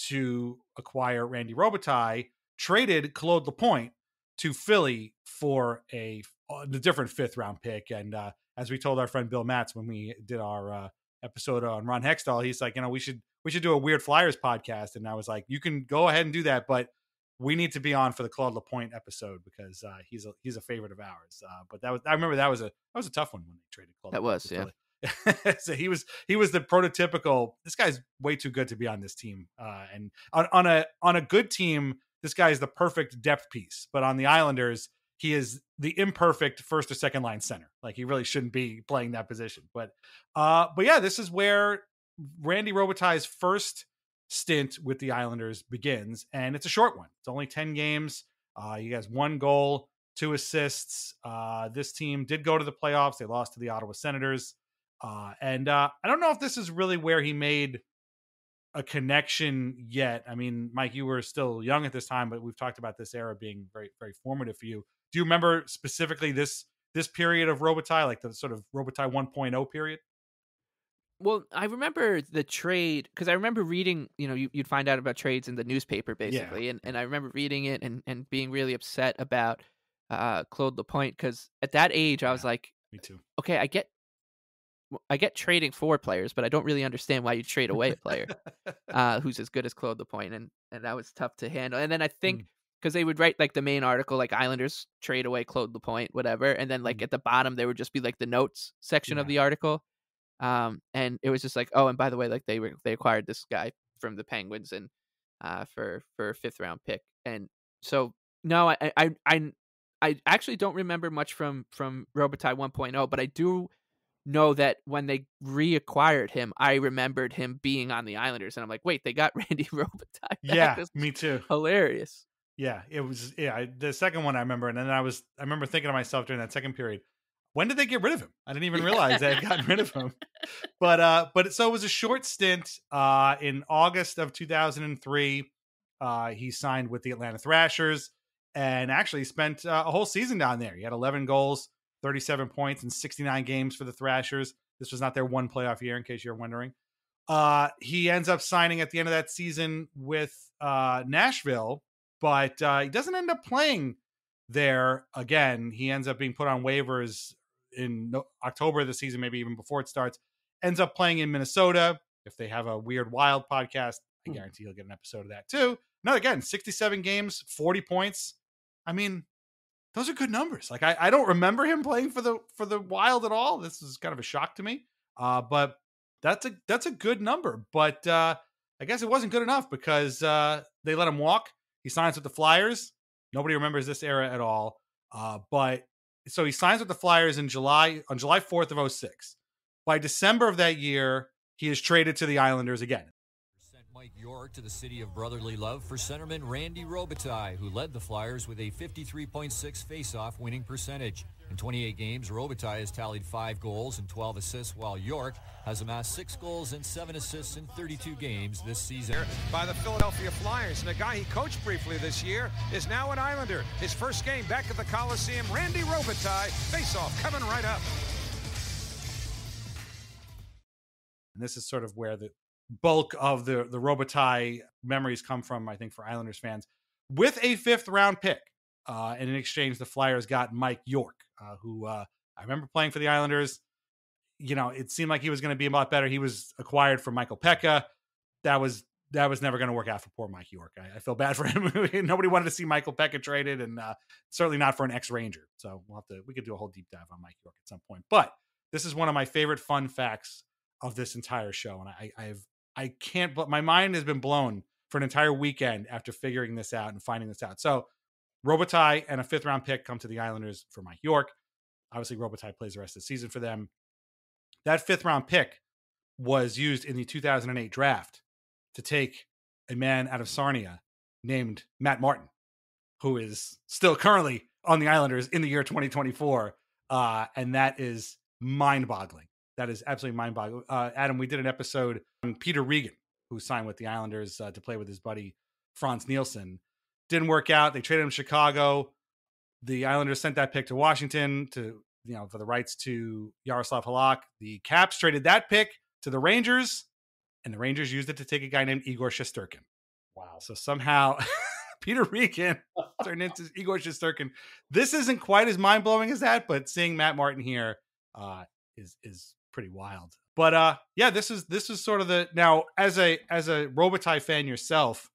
to acquire Randy Robitaille, traded Claude Lapointe to Philly for a, a uh, different fifth round pick. And uh, as we told our friend Bill Matz when we did our uh, episode on Ron Hextall, he's like, you know, we should we should do a Weird Flyers podcast. And I was like, you can go ahead and do that, but we need to be on for the Claude Lapointe episode because uh, he's a he's a favorite of ours. Uh, but that was I remember that was a that was a tough one when they traded Claude. That was yeah. so he was he was the prototypical. This guy's way too good to be on this team. Uh, and on, on a on a good team, this guy is the perfect depth piece. But on the Islanders, he is the imperfect first or second line center. Like he really shouldn't be playing that position. But uh, but yeah, this is where Randy Robitaille's first stint with the Islanders begins, and it's a short one. It's only ten games. Uh, he has one goal, two assists. Uh, this team did go to the playoffs. They lost to the Ottawa Senators. Uh, and uh, I don't know if this is really where he made a connection yet. I mean, Mike, you were still young at this time, but we've talked about this era being very, very formative for you. Do you remember specifically this this period of Robitaille, like the sort of Robitaille 1.0 period? Well, I remember the trade because I remember reading. You know, you, would find out about trades in the newspaper basically, yeah. and and I remember reading it and and being really upset about uh Claude Lapointe because at that age I was like, me too. Okay, I get I get trading for players, but I don't really understand why you trade away a player uh, who's as good as Claude Lapointe, and and that was tough to handle. And then I think because they would write like the main article, like Islanders trade away Claude Lapointe, whatever, and then like mm. at the bottom there would just be like the notes section yeah. of the article, um, and it was just like, oh, and by the way, like they were they acquired this guy from the Penguins and uh for for a fifth round pick, and so no, I I I I actually don't remember much from from Robitaille 1.0, but I do know that when they reacquired him, I remembered him being on the Islanders, and I'm like, wait, they got Randy Robitaille. Yeah, me too. Hilarious. Yeah, it was. Yeah, the second one I remember, and then I was. I remember thinking to myself during that second period, when did they get rid of him? I didn't even realize they had gotten rid of him. But uh, but so it was a short stint. Uh, in August of 2003, uh, he signed with the Atlanta Thrashers, and actually spent uh, a whole season down there. He had 11 goals 37 points in 69 games for the Thrashers. This was not their one playoff year, in case you're wondering. Uh, he ends up signing at the end of that season with uh, Nashville, but uh, he doesn't end up playing there again. He ends up being put on waivers in October of the season, maybe even before it starts. Ends up playing in Minnesota. If they have a weird wild podcast, I hmm. guarantee you'll get an episode of that too. Now again, 67 games, 40 points. I mean, those are good numbers. Like I, I don't remember him playing for the for the Wild at all. This is kind of a shock to me. Uh, but that's a that's a good number. But uh, I guess it wasn't good enough because uh, they let him walk. He signs with the Flyers. Nobody remembers this era at all. Uh, but so he signs with the Flyers in July on July 4th of 06. By December of that year, he is traded to the Islanders again. Mike York to the city of brotherly love for centerman Randy Robitaille, who led the Flyers with a 53.6 faceoff winning percentage. In 28 games, Robitaille has tallied five goals and 12 assists, while York has amassed six goals and seven assists in 32 games this season. By the Philadelphia Flyers, and a guy he coached briefly this year is now an Islander. His first game back at the Coliseum, Randy Robitaille, faceoff coming right up. And this is sort of where the bulk of the the Robitaille memories come from. I think for Islanders fans, with a fifth round pick, uh, and in exchange, the Flyers got Mike York, who uh, I remember playing for the Islanders. You know, it seemed like he was going to be a lot better. He was acquired from Michael Peca. That was that was never going to work out for poor Mike York. I, I feel bad for him. Nobody wanted to see Michael Peca traded, and uh, certainly not for an ex Ranger. So we'll have to we could do a whole deep dive on Mike York at some point. But this is one of my favorite fun facts of this entire show, and I, I've I can't, but my mind has been blown for an entire weekend after figuring this out and finding this out. So Robitaille and a fifth round pick come to the Islanders for Mike York. Obviously, Robitaille plays the rest of the season for them. That fifth round pick was used in the 2008 draft to take a man out of Sarnia named Matt Martin, who is still currently on the Islanders in the year 2024. Uh, and that is mind boggling. That is absolutely mind boggling. Uh, Adam, we did an episode on Peter Regin, who signed with the Islanders uh, to play with his buddy Frans Nielsen. Didn't work out. They traded him to Chicago. The Islanders sent that pick to Washington to you know for the rights to Yaroslav Halak. The Caps traded that pick to the Rangers, and the Rangers used it to take a guy named Igor Shesterkin. Wow. So somehow Peter Regin turned into Igor Shesterkin. This isn't quite as mind blowing as that, but seeing Matt Martin here uh, is is pretty wild. But uh, yeah, this is this is sort of the now as a as a Robitaille fan yourself,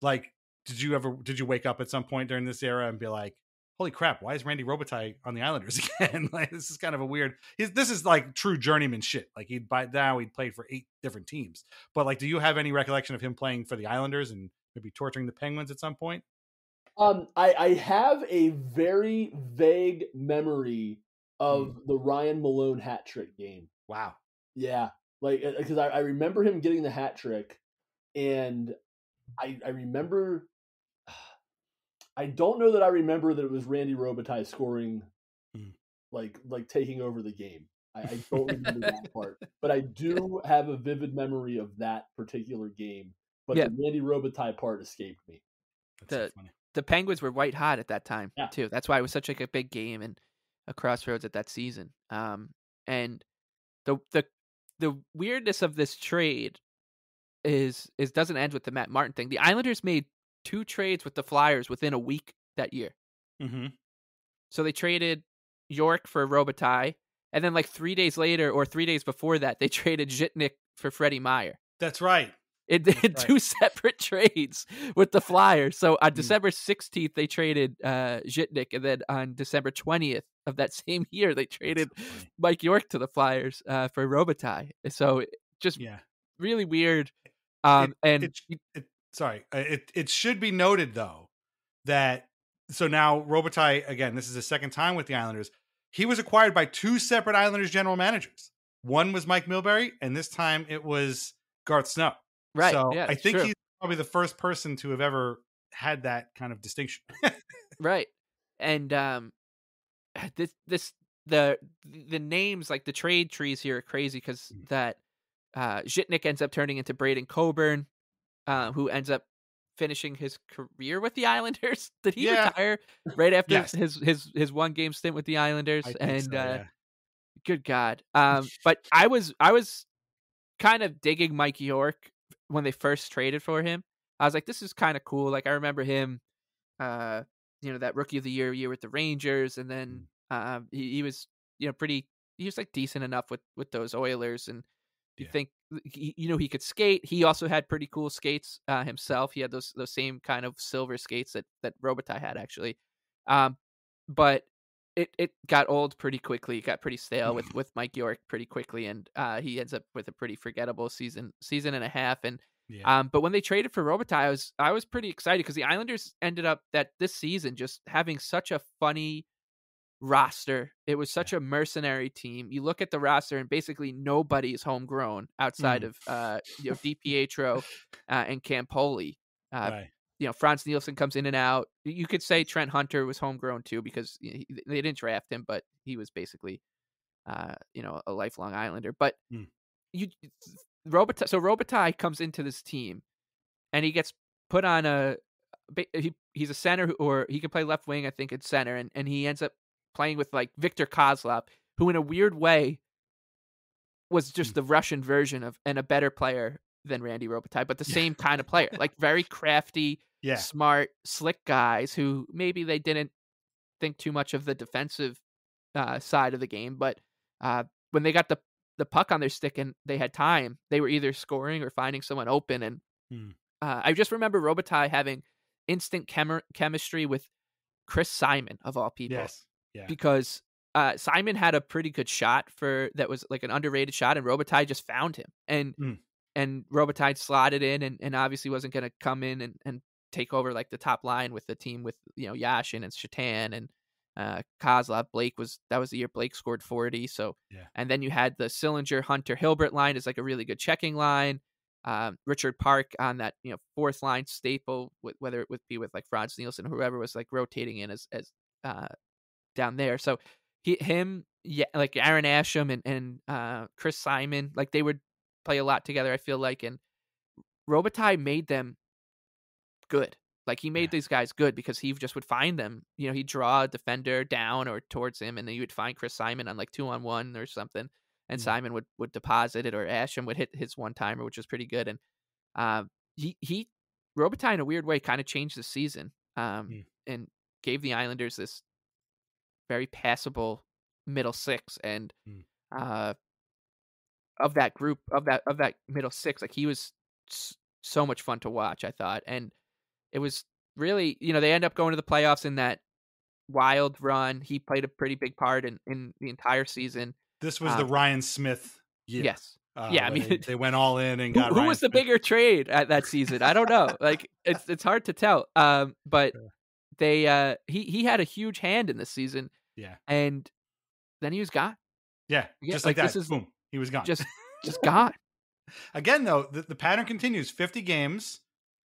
like did you ever did you wake up at some point during this era and be like, holy crap, why is Randy Robitaille on the Islanders again? like this is kind of a weird. This is like true journeyman shit. Like he'd by now he'd played for eight different teams. But like, do you have any recollection of him playing for the Islanders and maybe torturing the Penguins at some point? Um, I, I have a very vague memory of Hmm. the Ryan Malone hat trick game. Wow. Yeah, like because I, I remember him getting the hat trick, and I I remember. I don't know that I remember that it was Randy Robitaille scoring, Hmm. like like taking over the game. I, I don't remember that part, but I do have a vivid memory of that particular game. But Yeah. the Randy Robitaille part escaped me. That's so The- funny. the Penguins were white hot at that time Yeah. too. That's why it was such like a big game and a crossroads at that season. Um, and the the the weirdness of this trade is is doesn't end with the Matt Martin thing. The Islanders made two trades with the Flyers within a week that year. Mm-hmm. So they traded York for Robitaille, and then like three days later or three days before that, they traded Zhitnik for Freddy Meyer. That's right. It did right. two separate trades with the Flyers. So on Hmm. December 16th, they traded uh, and then on December 20th of that same year, they traded That's so funny. Mike York to the Flyers uh, for Robitaille. So just Yeah. really weird. Um, and it, it, sorry, uh, it it should be noted though that so now Robitaille again. This is his second time with the Islanders. He was acquired by two separate Islanders general managers. One was Mike Milbury, and this time it was Garth Snow. right, So yeah, I think true. he's probably the first person to have ever had that kind of distinction. right and um this this the the names like the trade trees here are crazy because Mm. that uh Zhitnik ends up turning into Braydon Coburn uh who ends up finishing his career with the Islanders did he Yeah. retire right after Yes. his his his one game stint with the Islanders and so, uh yeah. good god um but I was I was kind of digging Mike York when they first traded for him I was like this is kind of cool like I remember him uh you know that rookie of the year year with the Rangers, and then Mm. um, he, he was you know pretty he was like decent enough with with those Oilers, and do you Yeah. think you know he could skate. He also had pretty cool skates uh, himself. He had those those same kind of silver skates that that Robitaille had actually, um, but it it got old pretty quickly. It got pretty stale with with Mike York pretty quickly, and uh, he ends up with a pretty forgettable season season and a half, and Yeah. um, but when they traded for Robitaille, I was I was pretty excited because the Islanders ended up that this season just having such a funny roster. It was such a mercenary team. You look at the roster and basically nobody is homegrown outside Mm. of uh, you know DiPietro uh, and Campoli. Uh, right. You know Frans Nielsen comes in and out. You could say Trent Hunter was homegrown too because he, they didn't draft him, but he was basically uh, you know a lifelong Islander. But Mm. you Robitaille, so Robitaille comes into this team, and he gets put on a. ba- He he's a center, or he can play left wing, I think, at center, and and he ends up playing with like Viktor Kozlov, who in a weird way was just the Russian version of and a better player than Randy Robitaille, but the same kind of player, like very crafty, Yeah. smart, slick guys who maybe they didn't think too much of the defensive uh, side of the game, but uh, when they got the the puck on their stick and they had time, they were either scoring or finding someone open. And Hmm. uh, I just remember Robitaille having instant chemi- chemistry with Chris Simon of all people Yes. Yeah. because uh, Simon had a pretty good shot for that was like an underrated shot, and Robitaille just found him, and Mm. and Robitaille slotted in, and, and obviously wasn't going to come in and, and take over like the top line with the team with you know Yashin and Shatan and uh, Kozlov. Blake was that was the year Blake scored forty, so Yeah. and then you had the Sillinger Hunter Hilbert line is like a really good checking line. um, Richard Park on that you know fourth line staple, with, whether it would be with like Frans Nielsen, whoever was like rotating in as as uh, down there. So he him yeah like Aaron Asham and and uh, Chris Simon like they would play a lot together. I feel like and Robitaille made them good. Like he made yeah. these guys good because he just would find them. You know, he'd draw a defender down or towards him, and then you would find Chris Simon on like two on one or something, and mm-hmm. Simon would would deposit it, or Asham would hit his one timer, which was pretty good. And uh, he he Robitaille in a weird way kind of changed the season, um, mm. and gave the Islanders this very passable middle six, and mm. uh, of that group of that of that middle six, like he was so much fun to watch. I thought, and it was really, you know, they end up going to the playoffs in that wild run. He played a pretty big part in, in the entire season. This was um, the Ryan Smyth year. Yes. Uh, yeah, I mean, they, they, went all in and got. Who, who was the bigger trade at that season? I don't know. like it's it's hard to tell. Um, but they uh he he had a huge hand in this season. Yeah, and then he was gone. Yeah, yeah just like, like that. Is, Boom, he was gone. Just just gone. Again, though, the, the pattern continues: fifty games,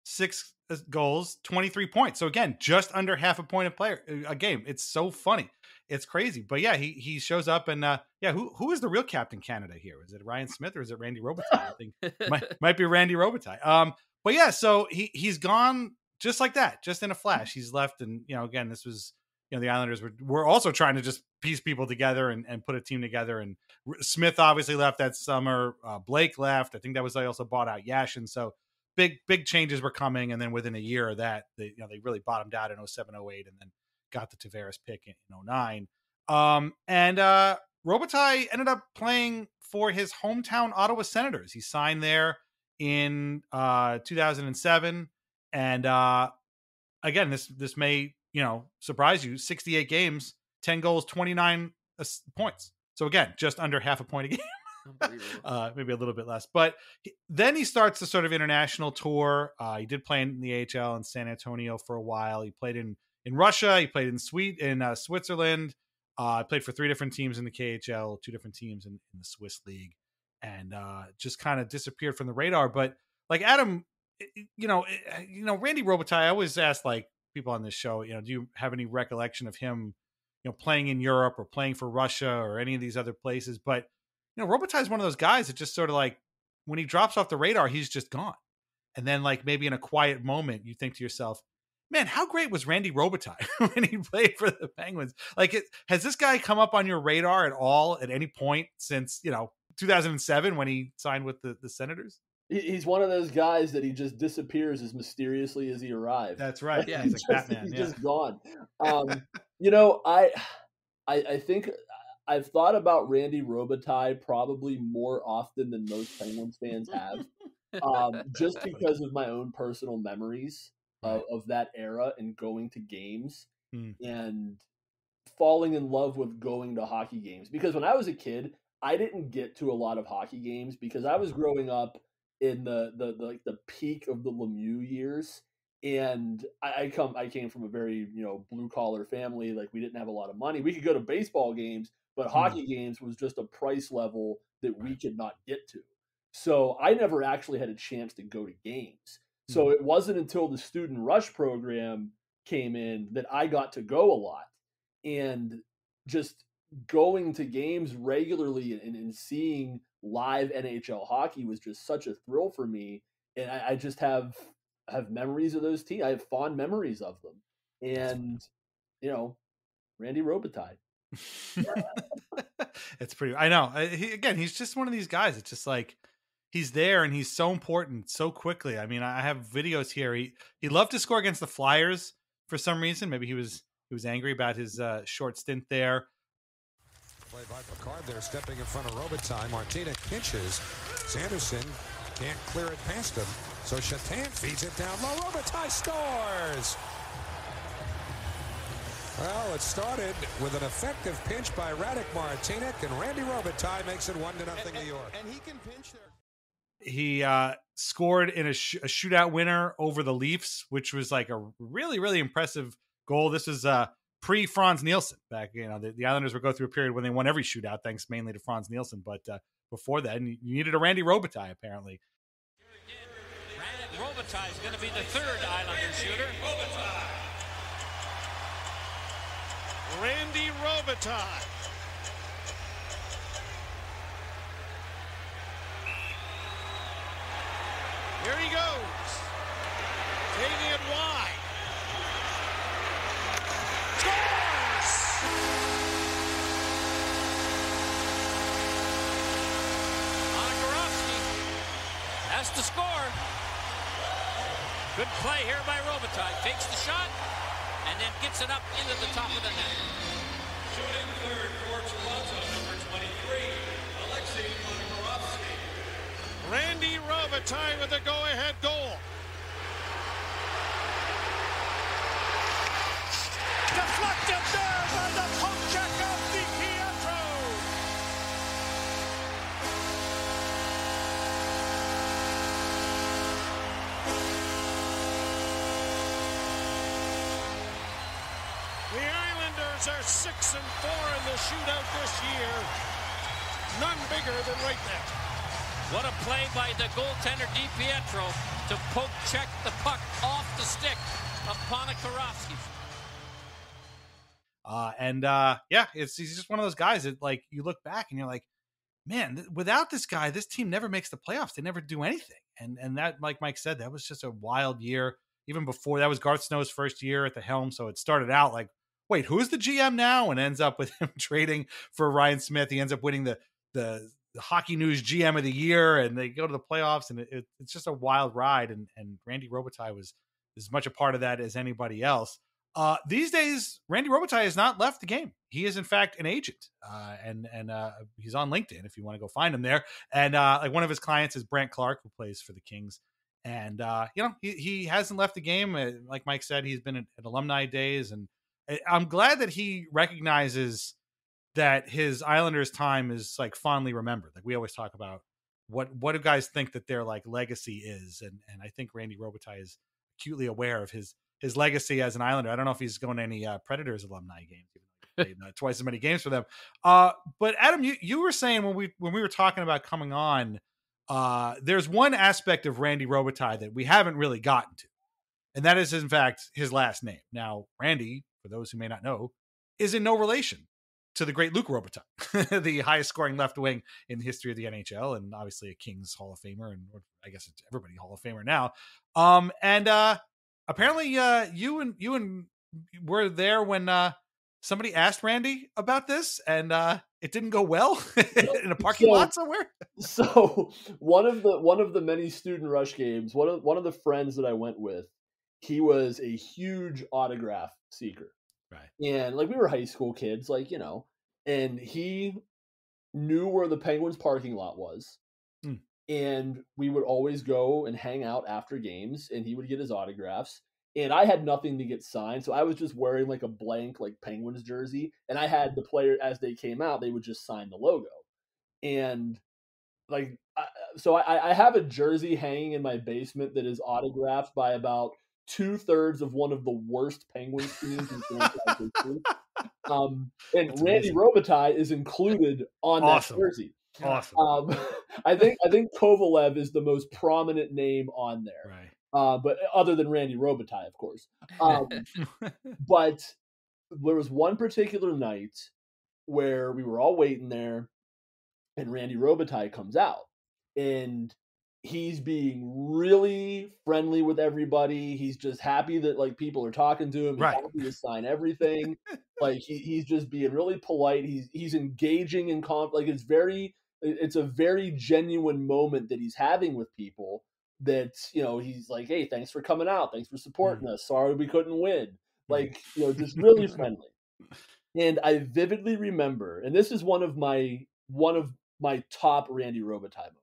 six uh, goals, 23 points. So again, just under half a point a player uh, a game. It's so funny. It's crazy. But yeah, he he shows up and uh yeah, who who is the real Captain Canada here? Is it Ryan Smyth or is it Randy Robitaille? I think might, might be Randy Robitaille. Um but yeah, so he he's gone just like that, just in a flash. He's left and you know, again, this was you know, the Islanders were were also trying to just piece people together and, and put a team together. And Smyth obviously left that summer. Uh, Blake left. I think that was they also bought out Yashin. So big big changes were coming, and then within a year of that, they you know they really bottomed out in 07, 08, and then got the Tavares pick in, in 09. Um, and uh, Robitaille ended up playing for his hometown Ottawa Senators. He signed there in uh, 2007, and uh, again, this this may you know surprise you. 68 games, 10 goals, 29 points. So again, just under half a point a game uh, maybe a little bit less. But he, then he starts the sort of international tour. Uh, he did play in the AHL in San Antonio for a while. He played in in Russia. He played in Sweden, in uh, Switzerland. Uh, played for three different teams in the KHL, two different teams in, in the Swiss league, and uh, just kind of disappeared from the radar. But like Adam, you know, eh, eh, you know, Randy Robitaille. I always ask like people on this show, you know, do you have any recollection of him, you know, playing in Europe or playing for Russia or any of these other places? But you know, Robitaille is one of those guys that just sort of like when he drops off the radar, he's just gone. And then like maybe in a quiet moment, you think to yourself, man, how great was Randy Robitaille when he played for the Penguins? Like, it, has this guy come up on your radar at all at any point since you know 2007 when he signed with the, the Senators? He's one of those guys that he just disappears as mysteriously as he arrived. That's right. Yeah, he's, he's like just, Batman. He's yeah. just gone. Um, you know, I, I, I think I've thought about Randy Robitaille probably more often than most Penguins fans have, um, just because of my own personal memories of, of that era and going to games mm. and falling in love with going to hockey games. Because when I was a kid, I didn't get to a lot of hockey games because I was growing up in the the, the like the peak of the Lemieux years and I, I, come I came from a very you know blue collar family like we didn't have a lot of money we could go to baseball games but mm. hockey games was just a price level that we could not get to. So I never actually had a chance to go to games. So mm. it wasn't until the student rush program came in that I got to go a lot. And just going to games regularly and, and seeing live NHL hockey was just such a thrill for me. And I, I just have have memories of those teams. I have fond memories of them. And you know, Randy Robitaille. it's pretty. I know. He, again, he's just one of these guys. It's just like he's there and he's so important so quickly. I mean, I have videos here. He he loved to score against the Flyers for some reason. Maybe he was he was angry about his uh, short stint there. Play by Picard there, stepping in front of Robitaille. Martinek pinches. Sanderson can't clear it past him. So Shatan feeds it down low. Robitaille scores. Well, it started with an effective pinch by Radek Martinek, and Randy Robitaille makes it one to nothing New York. And he can pinch there. He uh, scored in a, sh- a, shootout winner over the Leafs, which was like a really, really impressive goal. This was uh, pre Frans Nielsen. Back, you know, the, the, Islanders would go through a period when they won every shootout, thanks mainly to Frans Nielsen. But uh, before that, you needed a Randy Robitaille, apparently. Randy Robitaille is going to be the third Islander shooter. Randy Robitaille. Here he goes. Taking it wide. Scores! Ponikarovsky has to score. Good play here by Robitaille. Takes the shot and then gets it up into the top of the net. Shooting third for Toronto, number 23, Alexei Ponikarovsky. Randy Robitaille with the go-ahead goal. Six and four in the shootout this year. None bigger than right there. What a play by the goaltender Di Pietro to poke check the puck off the stick of Ponikarovsky. Uh, and uh, yeah, it's he's just one of those guys that like you look back and you're like, man, th- without this guy, this team never makes the playoffs. They never do anything. And and that, like Mike said, that was just a wild year. Even before that was Garth Snow's first year at the helm, so it started out like, wait, who's the GM now? And ends up with him trading for Ryan Smyth. He ends up winning the the, the Hockey News GM of the year, and they go to the playoffs, and it, it, it's just a wild ride. And and Randy Robitaille was as much a part of that as anybody else. Uh, these days, Randy Robitaille has not left the game. He is, in fact, an agent, uh, and and uh, he's on LinkedIn if you want to go find him there. And uh, like one of his clients is Brandt Clarke, who plays for the Kings. And uh, you know, he, he hasn't left the game. Uh, Like Mike said, he's been at, at alumni days, and I'm glad that he recognizes that his Islanders time is like fondly remembered. Like we always talk about what what do guys think that their like legacy is, and and I think Randy Robitaille is acutely aware of his his legacy as an Islander. I don't know if he's going to any uh, Predators alumni games, even played uh, twice as many games for them. Uh, but Adam, you you were saying when we when we were talking about coming on, uh, there's one aspect of Randy Robitaille that we haven't really gotten to, and that is in fact his last name. Now, Randy, for those who may not know, is in no relation to the great Luc Robitaille, the highest scoring left wing in the history of the NHL, and obviously a Kings Hall of Famer, and I guess it's everybody Hall of Famer now. Um, and uh, apparently, uh, you and you and were there when uh, somebody asked Randy about this, and uh, it didn't go well in a parking So- lot somewhere. So one of the one of the many student rush games, one of one of the friends that I went with, he was a huge autograph seeker. Right. And like we were high school kids, like, you know, and he knew where the Penguins parking lot was. Hmm. And we would always go and hang out after games and he would get his autographs. And I had nothing to get signed, so I was just wearing like a blank like Penguins jersey and I had the player as they came out, they would just sign the logo. And like I, so I, I have a jersey hanging in my basement that is autographed by about two thirds of one of the worst Penguins teams in franchise history. Um, and That's Randy amazing. Robitaille is included on Awesome. that jersey. Awesome. Um, I think I think Kovalev is the most prominent name on there, right. uh, but other than Randy Robitaille, of course. Um, but there was one particular night where we were all waiting there, and Randy Robitaille comes out, and he's being really friendly with everybody. He's just happy that like people are talking to him. He's Right. happy to sign everything. like he, he's just being really polite. He's he's engaging in comp. Like it's very it's a very genuine moment that he's having with people. That you know he's like, hey, thanks for coming out. Thanks for supporting mm. us. Sorry we couldn't win. Mm. Like you know, just really friendly. And I vividly remember, and this is one of my one of my top Randy Robitaille.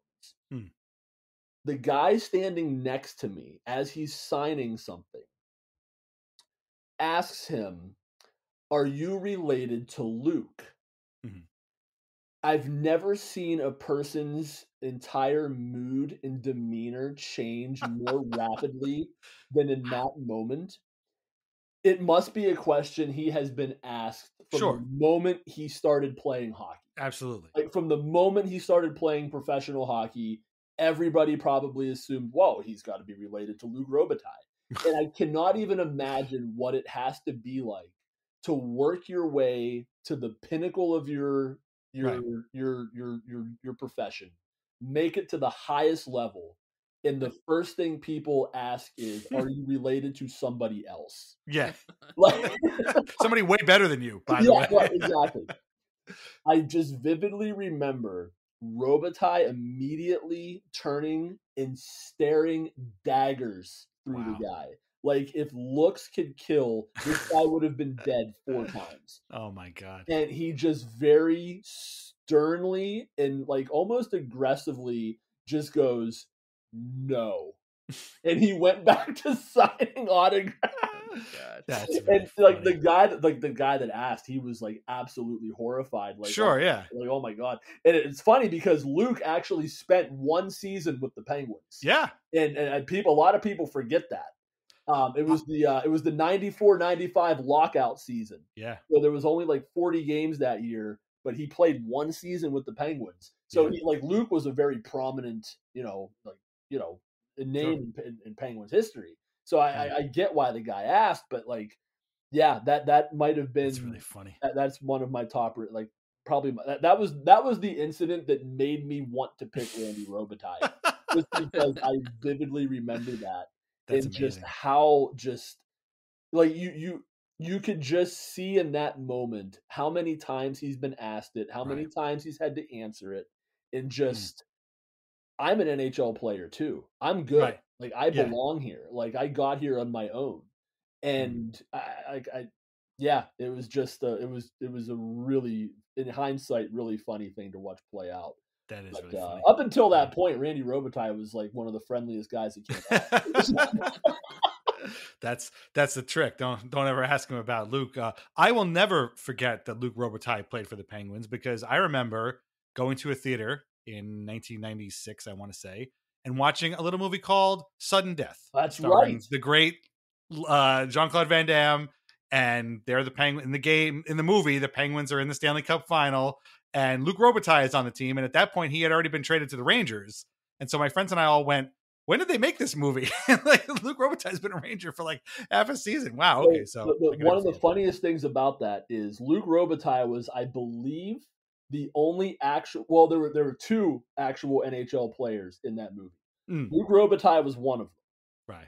The guy standing next to me as he's signing something asks him, "Are you related to Luc?" Mhm. I've never seen a person's entire mood and demeanor change more rapidly than in that moment. It must be a question he has been asked from Sure. the moment he started playing hockey. Absolutely. Like from the moment he started playing professional hockey, everybody probably assumed, whoa, he's got to be related to Luc Robitaille. and I cannot even imagine what it has to be like to work your way to the pinnacle of your your Right. your your your your profession, make it to the highest level, and the first thing people ask is, "Are you related to somebody else?" Yeah. Like, Somebody way better than you, by the way. right, exactly. I just vividly remember Robitaille immediately turning and staring daggers through the guy. Like if looks could kill, this guy would have been dead four times. Oh my god. And he just very sternly and like almost aggressively just goes, "No." and he went back to signing autographs. That's and like the guy that like the guy that asked, he was like absolutely horrified. Like, Sure, oh, yeah. like oh my god. And it's funny because Luc actually spent one season with the Penguins. Yeah. and and, and people, a lot of people forget that. Um, it was the uh, it was the 94-95 lockout season. Yeah. So there was only like 40 games that year, but he played one season with the Penguins. So Yeah. he like Luc was a very prominent, you know, like you know, a name in, in Penguins history. So I, I, I get why the guy asked, but like, yeah, that that might have been It's really funny. that, that's one of my top like probably my, that, that was that was the incident that made me want to pick Randy Robitaille just because I vividly remember that That's and just how just like you you you could just see in that moment how many times he's been asked it, how many times he's had to answer it, and mm. just I'm an NHL player too. I'm good. Right. Like I Yeah. belong here. Like I got here on my own, and I, I, I yeah, it was just a, it was it was a really in hindsight really funny thing to watch play out. That is But, really uh, funny. up until that point, Randy Robitaille was like one of the friendliest guys that came out. That's that's the trick. Don't don't ever ask him about Luc. Uh, I will never forget that Luc Robitaille played for the Penguins because I remember going to a theater in 1996, I want to say, and watching a little movie called Sudden Death. That's right. The great uh, Jean Claude Van Damme, and they're the Penguin in the game in the movie. The Penguins are in the Stanley Cup final, and Luc Robitaille is on the team. And at that point, he had already been traded to the Rangers. And so my friends and I all went, "When did they make this movie?" like Luc Robitaille's been a Ranger for like half a season. Wow. Okay, so one of the funniest things about that is Luc Robitaille was, I believe, the only actual. Well, there were there were two actual NHL players in that movie. Mm. Luc Robitaille was one of them, right.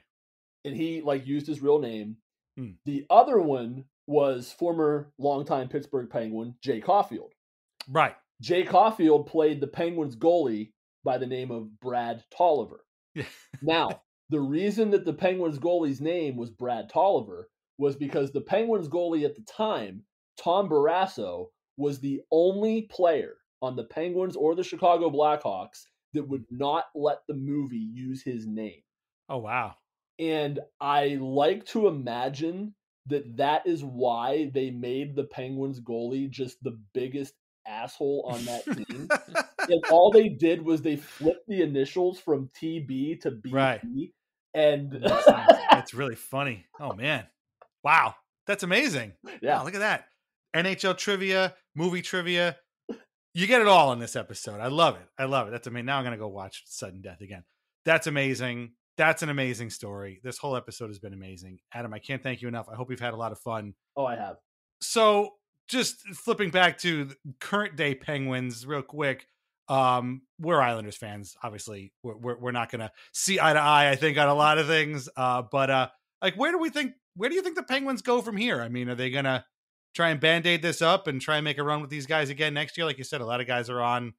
and he like used his real name. Hmm. The other one was former longtime Pittsburgh Penguin Jay Caufield. Right. Jay Caufield played the Penguins goalie by the name of Brad Tolliver. Now, the reason that the Penguins goalie's name was Brad Tolliver was because the Penguins goalie at the time, Tom Barrasso, was the only player on the Penguins or the Chicago Blackhawks that would not let the movie use his name. Oh wow. And I like to imagine that that is why they made the Penguins goalie just the biggest asshole on that team. and all they did was they flipped the initials from TB to BT. Right. And That's, that's really funny. Oh man. Wow. That's amazing. Yeah. Wow, look at that. NHL trivia, movie trivia. You get it all in this episode. I love it. I love it. That's amazing. Now I'm gonna go watch Sudden Death again. That's amazing. That's an amazing story. This whole episode has been amazing. Adam, I can't thank you enough. I hope you've had a lot of fun. oh, I have. So just flipping back to the current day Penguins real quick. Um, we're Islanders fans, obviously. We're, we're, we're not gonna see eye to eye, I think, on a lot of things. Uh, but uh, like, where do we think? Where do you think the Penguins go from here? I mean, are they gonna try and band aid this up and try and make a run with these guys again next year? Like you said, a lot of guys are on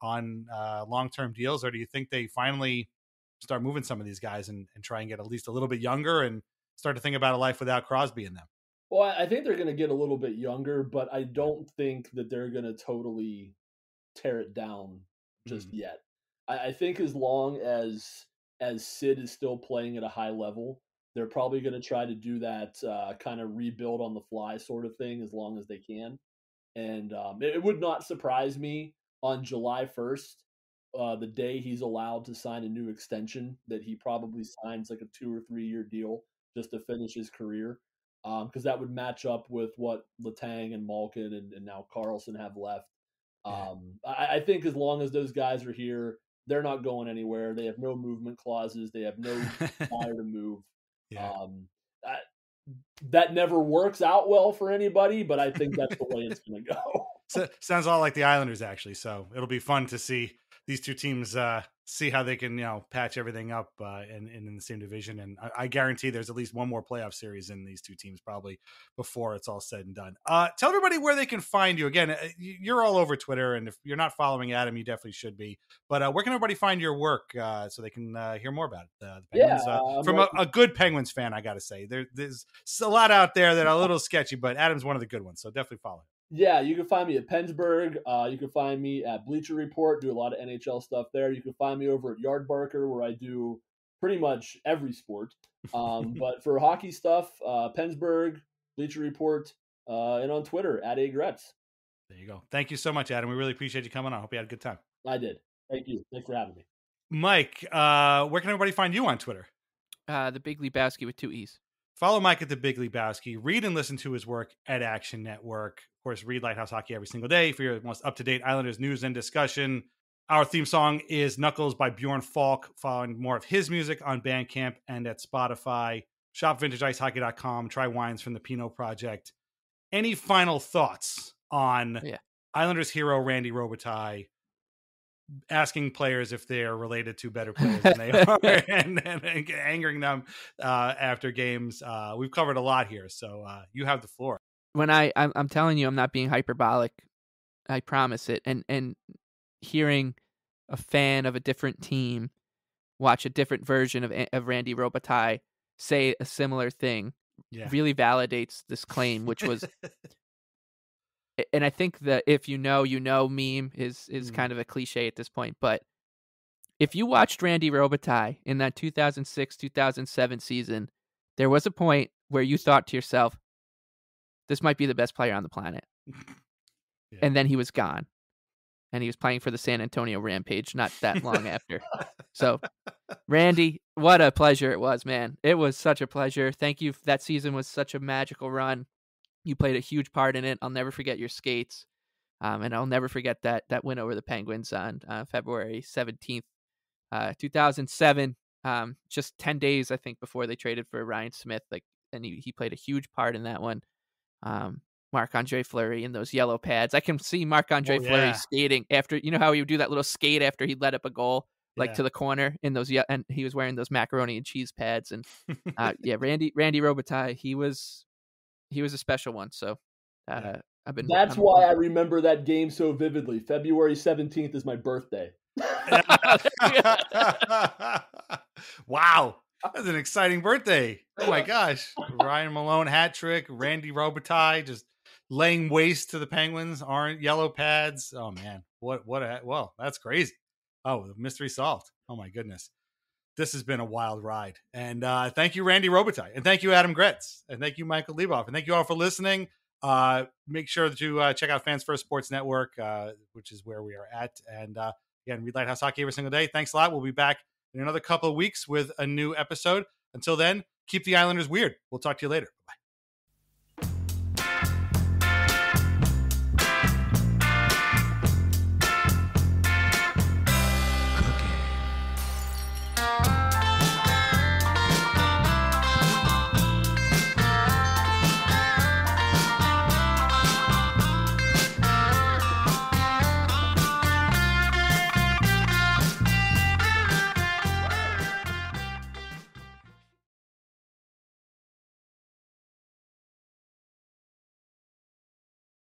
on uh, long term deals, or do you think they finally start moving some of these guys and, and try and get at least a little bit younger and start to think about a life without Crosby in them? Well, I think they're going to get a little bit younger, but I don't think that they're going to totally tear it down just yet. I, I think as long as as Sid is still playing at a high level, they're probably going to try to do that uh, kind of rebuild on the fly sort of thing as long as they can. And um, it, it would not surprise me on July first, uh, the day he's allowed to sign a new extension, that he probably signs like a two or three year deal just to finish his career because that would match up with what Letang and Malkin and, and now Karlsson have left. Um, I, I think as long as those guys are here, They're not going anywhere. They have no movement clauses. They have no desire to move. Yeah. Um, that, that never works out well for anybody, but I think that's the way it's going to go. So, sounds a lot like the Islanders actually. So it'll be fun to see these two teams uh, see how they can you know patch everything up uh, in, in the same division. And I, I, guarantee there's at least one more playoff series in these two teams probably before it's all said and done. Uh, tell everybody where they can find you. Again, uh, you're all over Twitter, and if you're not following Adam, you definitely should be. But uh, where can everybody find your work uh, so they can hear more about it? The Penguins, yeah, from a, a, good Penguins fan, I got to say, there, there's a lot out there that are a little sketchy, but Adam's one of the good ones, so definitely follow. Yeah, you can find me at PensBurgh. Uh, you can find me at Bleacher Report. Do a lot of NHL stuff there. You can find me over at Yardbarker, where I do pretty much every sport. Um, but for hockey stuff, uh, PensBurgh, Bleacher Report, uh, and on Twitter at agretz. There you go. Thank you so much, Adam. We really appreciate you coming on. I hope you had a good time. I did. Thank you. Thanks for having me. Mike, uh, where can everybody find you on Twitter? Uh, the Big Lebowski with two E's. Follow Mike at the Big Lebowski. Read and listen to his work at Action Network. Course, read Lighthouse Hockey every single day for your most up to date Islanders news and discussion. Our theme song is Knuckles by Bjorn Falk. Following more of his music on Bandcamp and at Spotify. Shop vintageIcehockey.com. Try wines from the Pinot Project. Any final thoughts on yeah. Islanders hero Randy Robitaille asking players if they are related to better players than they are and, and, and, angering them uh, after games. Uh, we've covered a lot here, so uh, you have the floor. When I, I'm, I'm, telling you, I'm not being hyperbolic. I promise it. And and hearing a fan of a different team watch a different version of of Randy Robitaille say a similar thing yeah. really validates this claim, which was and I think the if you know you know meme is is mm. kind of a cliche at this point, but if you watched Randy Robitaille in that 2006 2007 season, there was a point where you thought to yourself, "This might be the best player on the planet," yeah. and then he was gone, and he was playing for the San Antonio Rampage not that long after. So, Randy, what a pleasure it was, man! It was such a pleasure. Thank you. That season was such a magical run. You played a huge part in it. I'll never forget your skates. Um, and I'll never forget that that win over the Penguins on uh, February 17th, uh, 2007. Um, just 10 days, I think, before they traded for Ryan Smyth. Like, and he, he played a huge part in that one. Um, Marc Andre Fleury in those yellow pads. I can see Marc Andre oh, Fleury yeah. skating after, you know how he would do that little skate after he let up a goal, like yeah. to the corner in those, yeah, and he was wearing those macaroni and cheese pads. And uh, yeah, Randy Randy Robitaille, he was he was a special one. So uh, yeah. I've been. That's I'm, why I remember that game so vividly. February seventeenth is my birthday. wow, that's an exciting birthday! Oh my gosh, Ryan Malone hat trick, Randy Robitaille just laying waste to the Penguins, aren't yellow pads. Oh man, what what a well, that's crazy. Oh, mystery solved. Oh my goodness this has been a wild ride. And uh, thank you, Randy Robitaille. And thank you, Adam Gretz. And thank you, Michael Leboff. And thank you all for listening. Uh, make sure to uh, check out Fans First Sports Network, uh, which is where we are at. And uh, again, read Lighthouse Hockey every single day. Thanks a lot. We'll be back in another couple of weeks with a new episode. Until then, keep the Islanders weird. We'll talk to you later. Bye.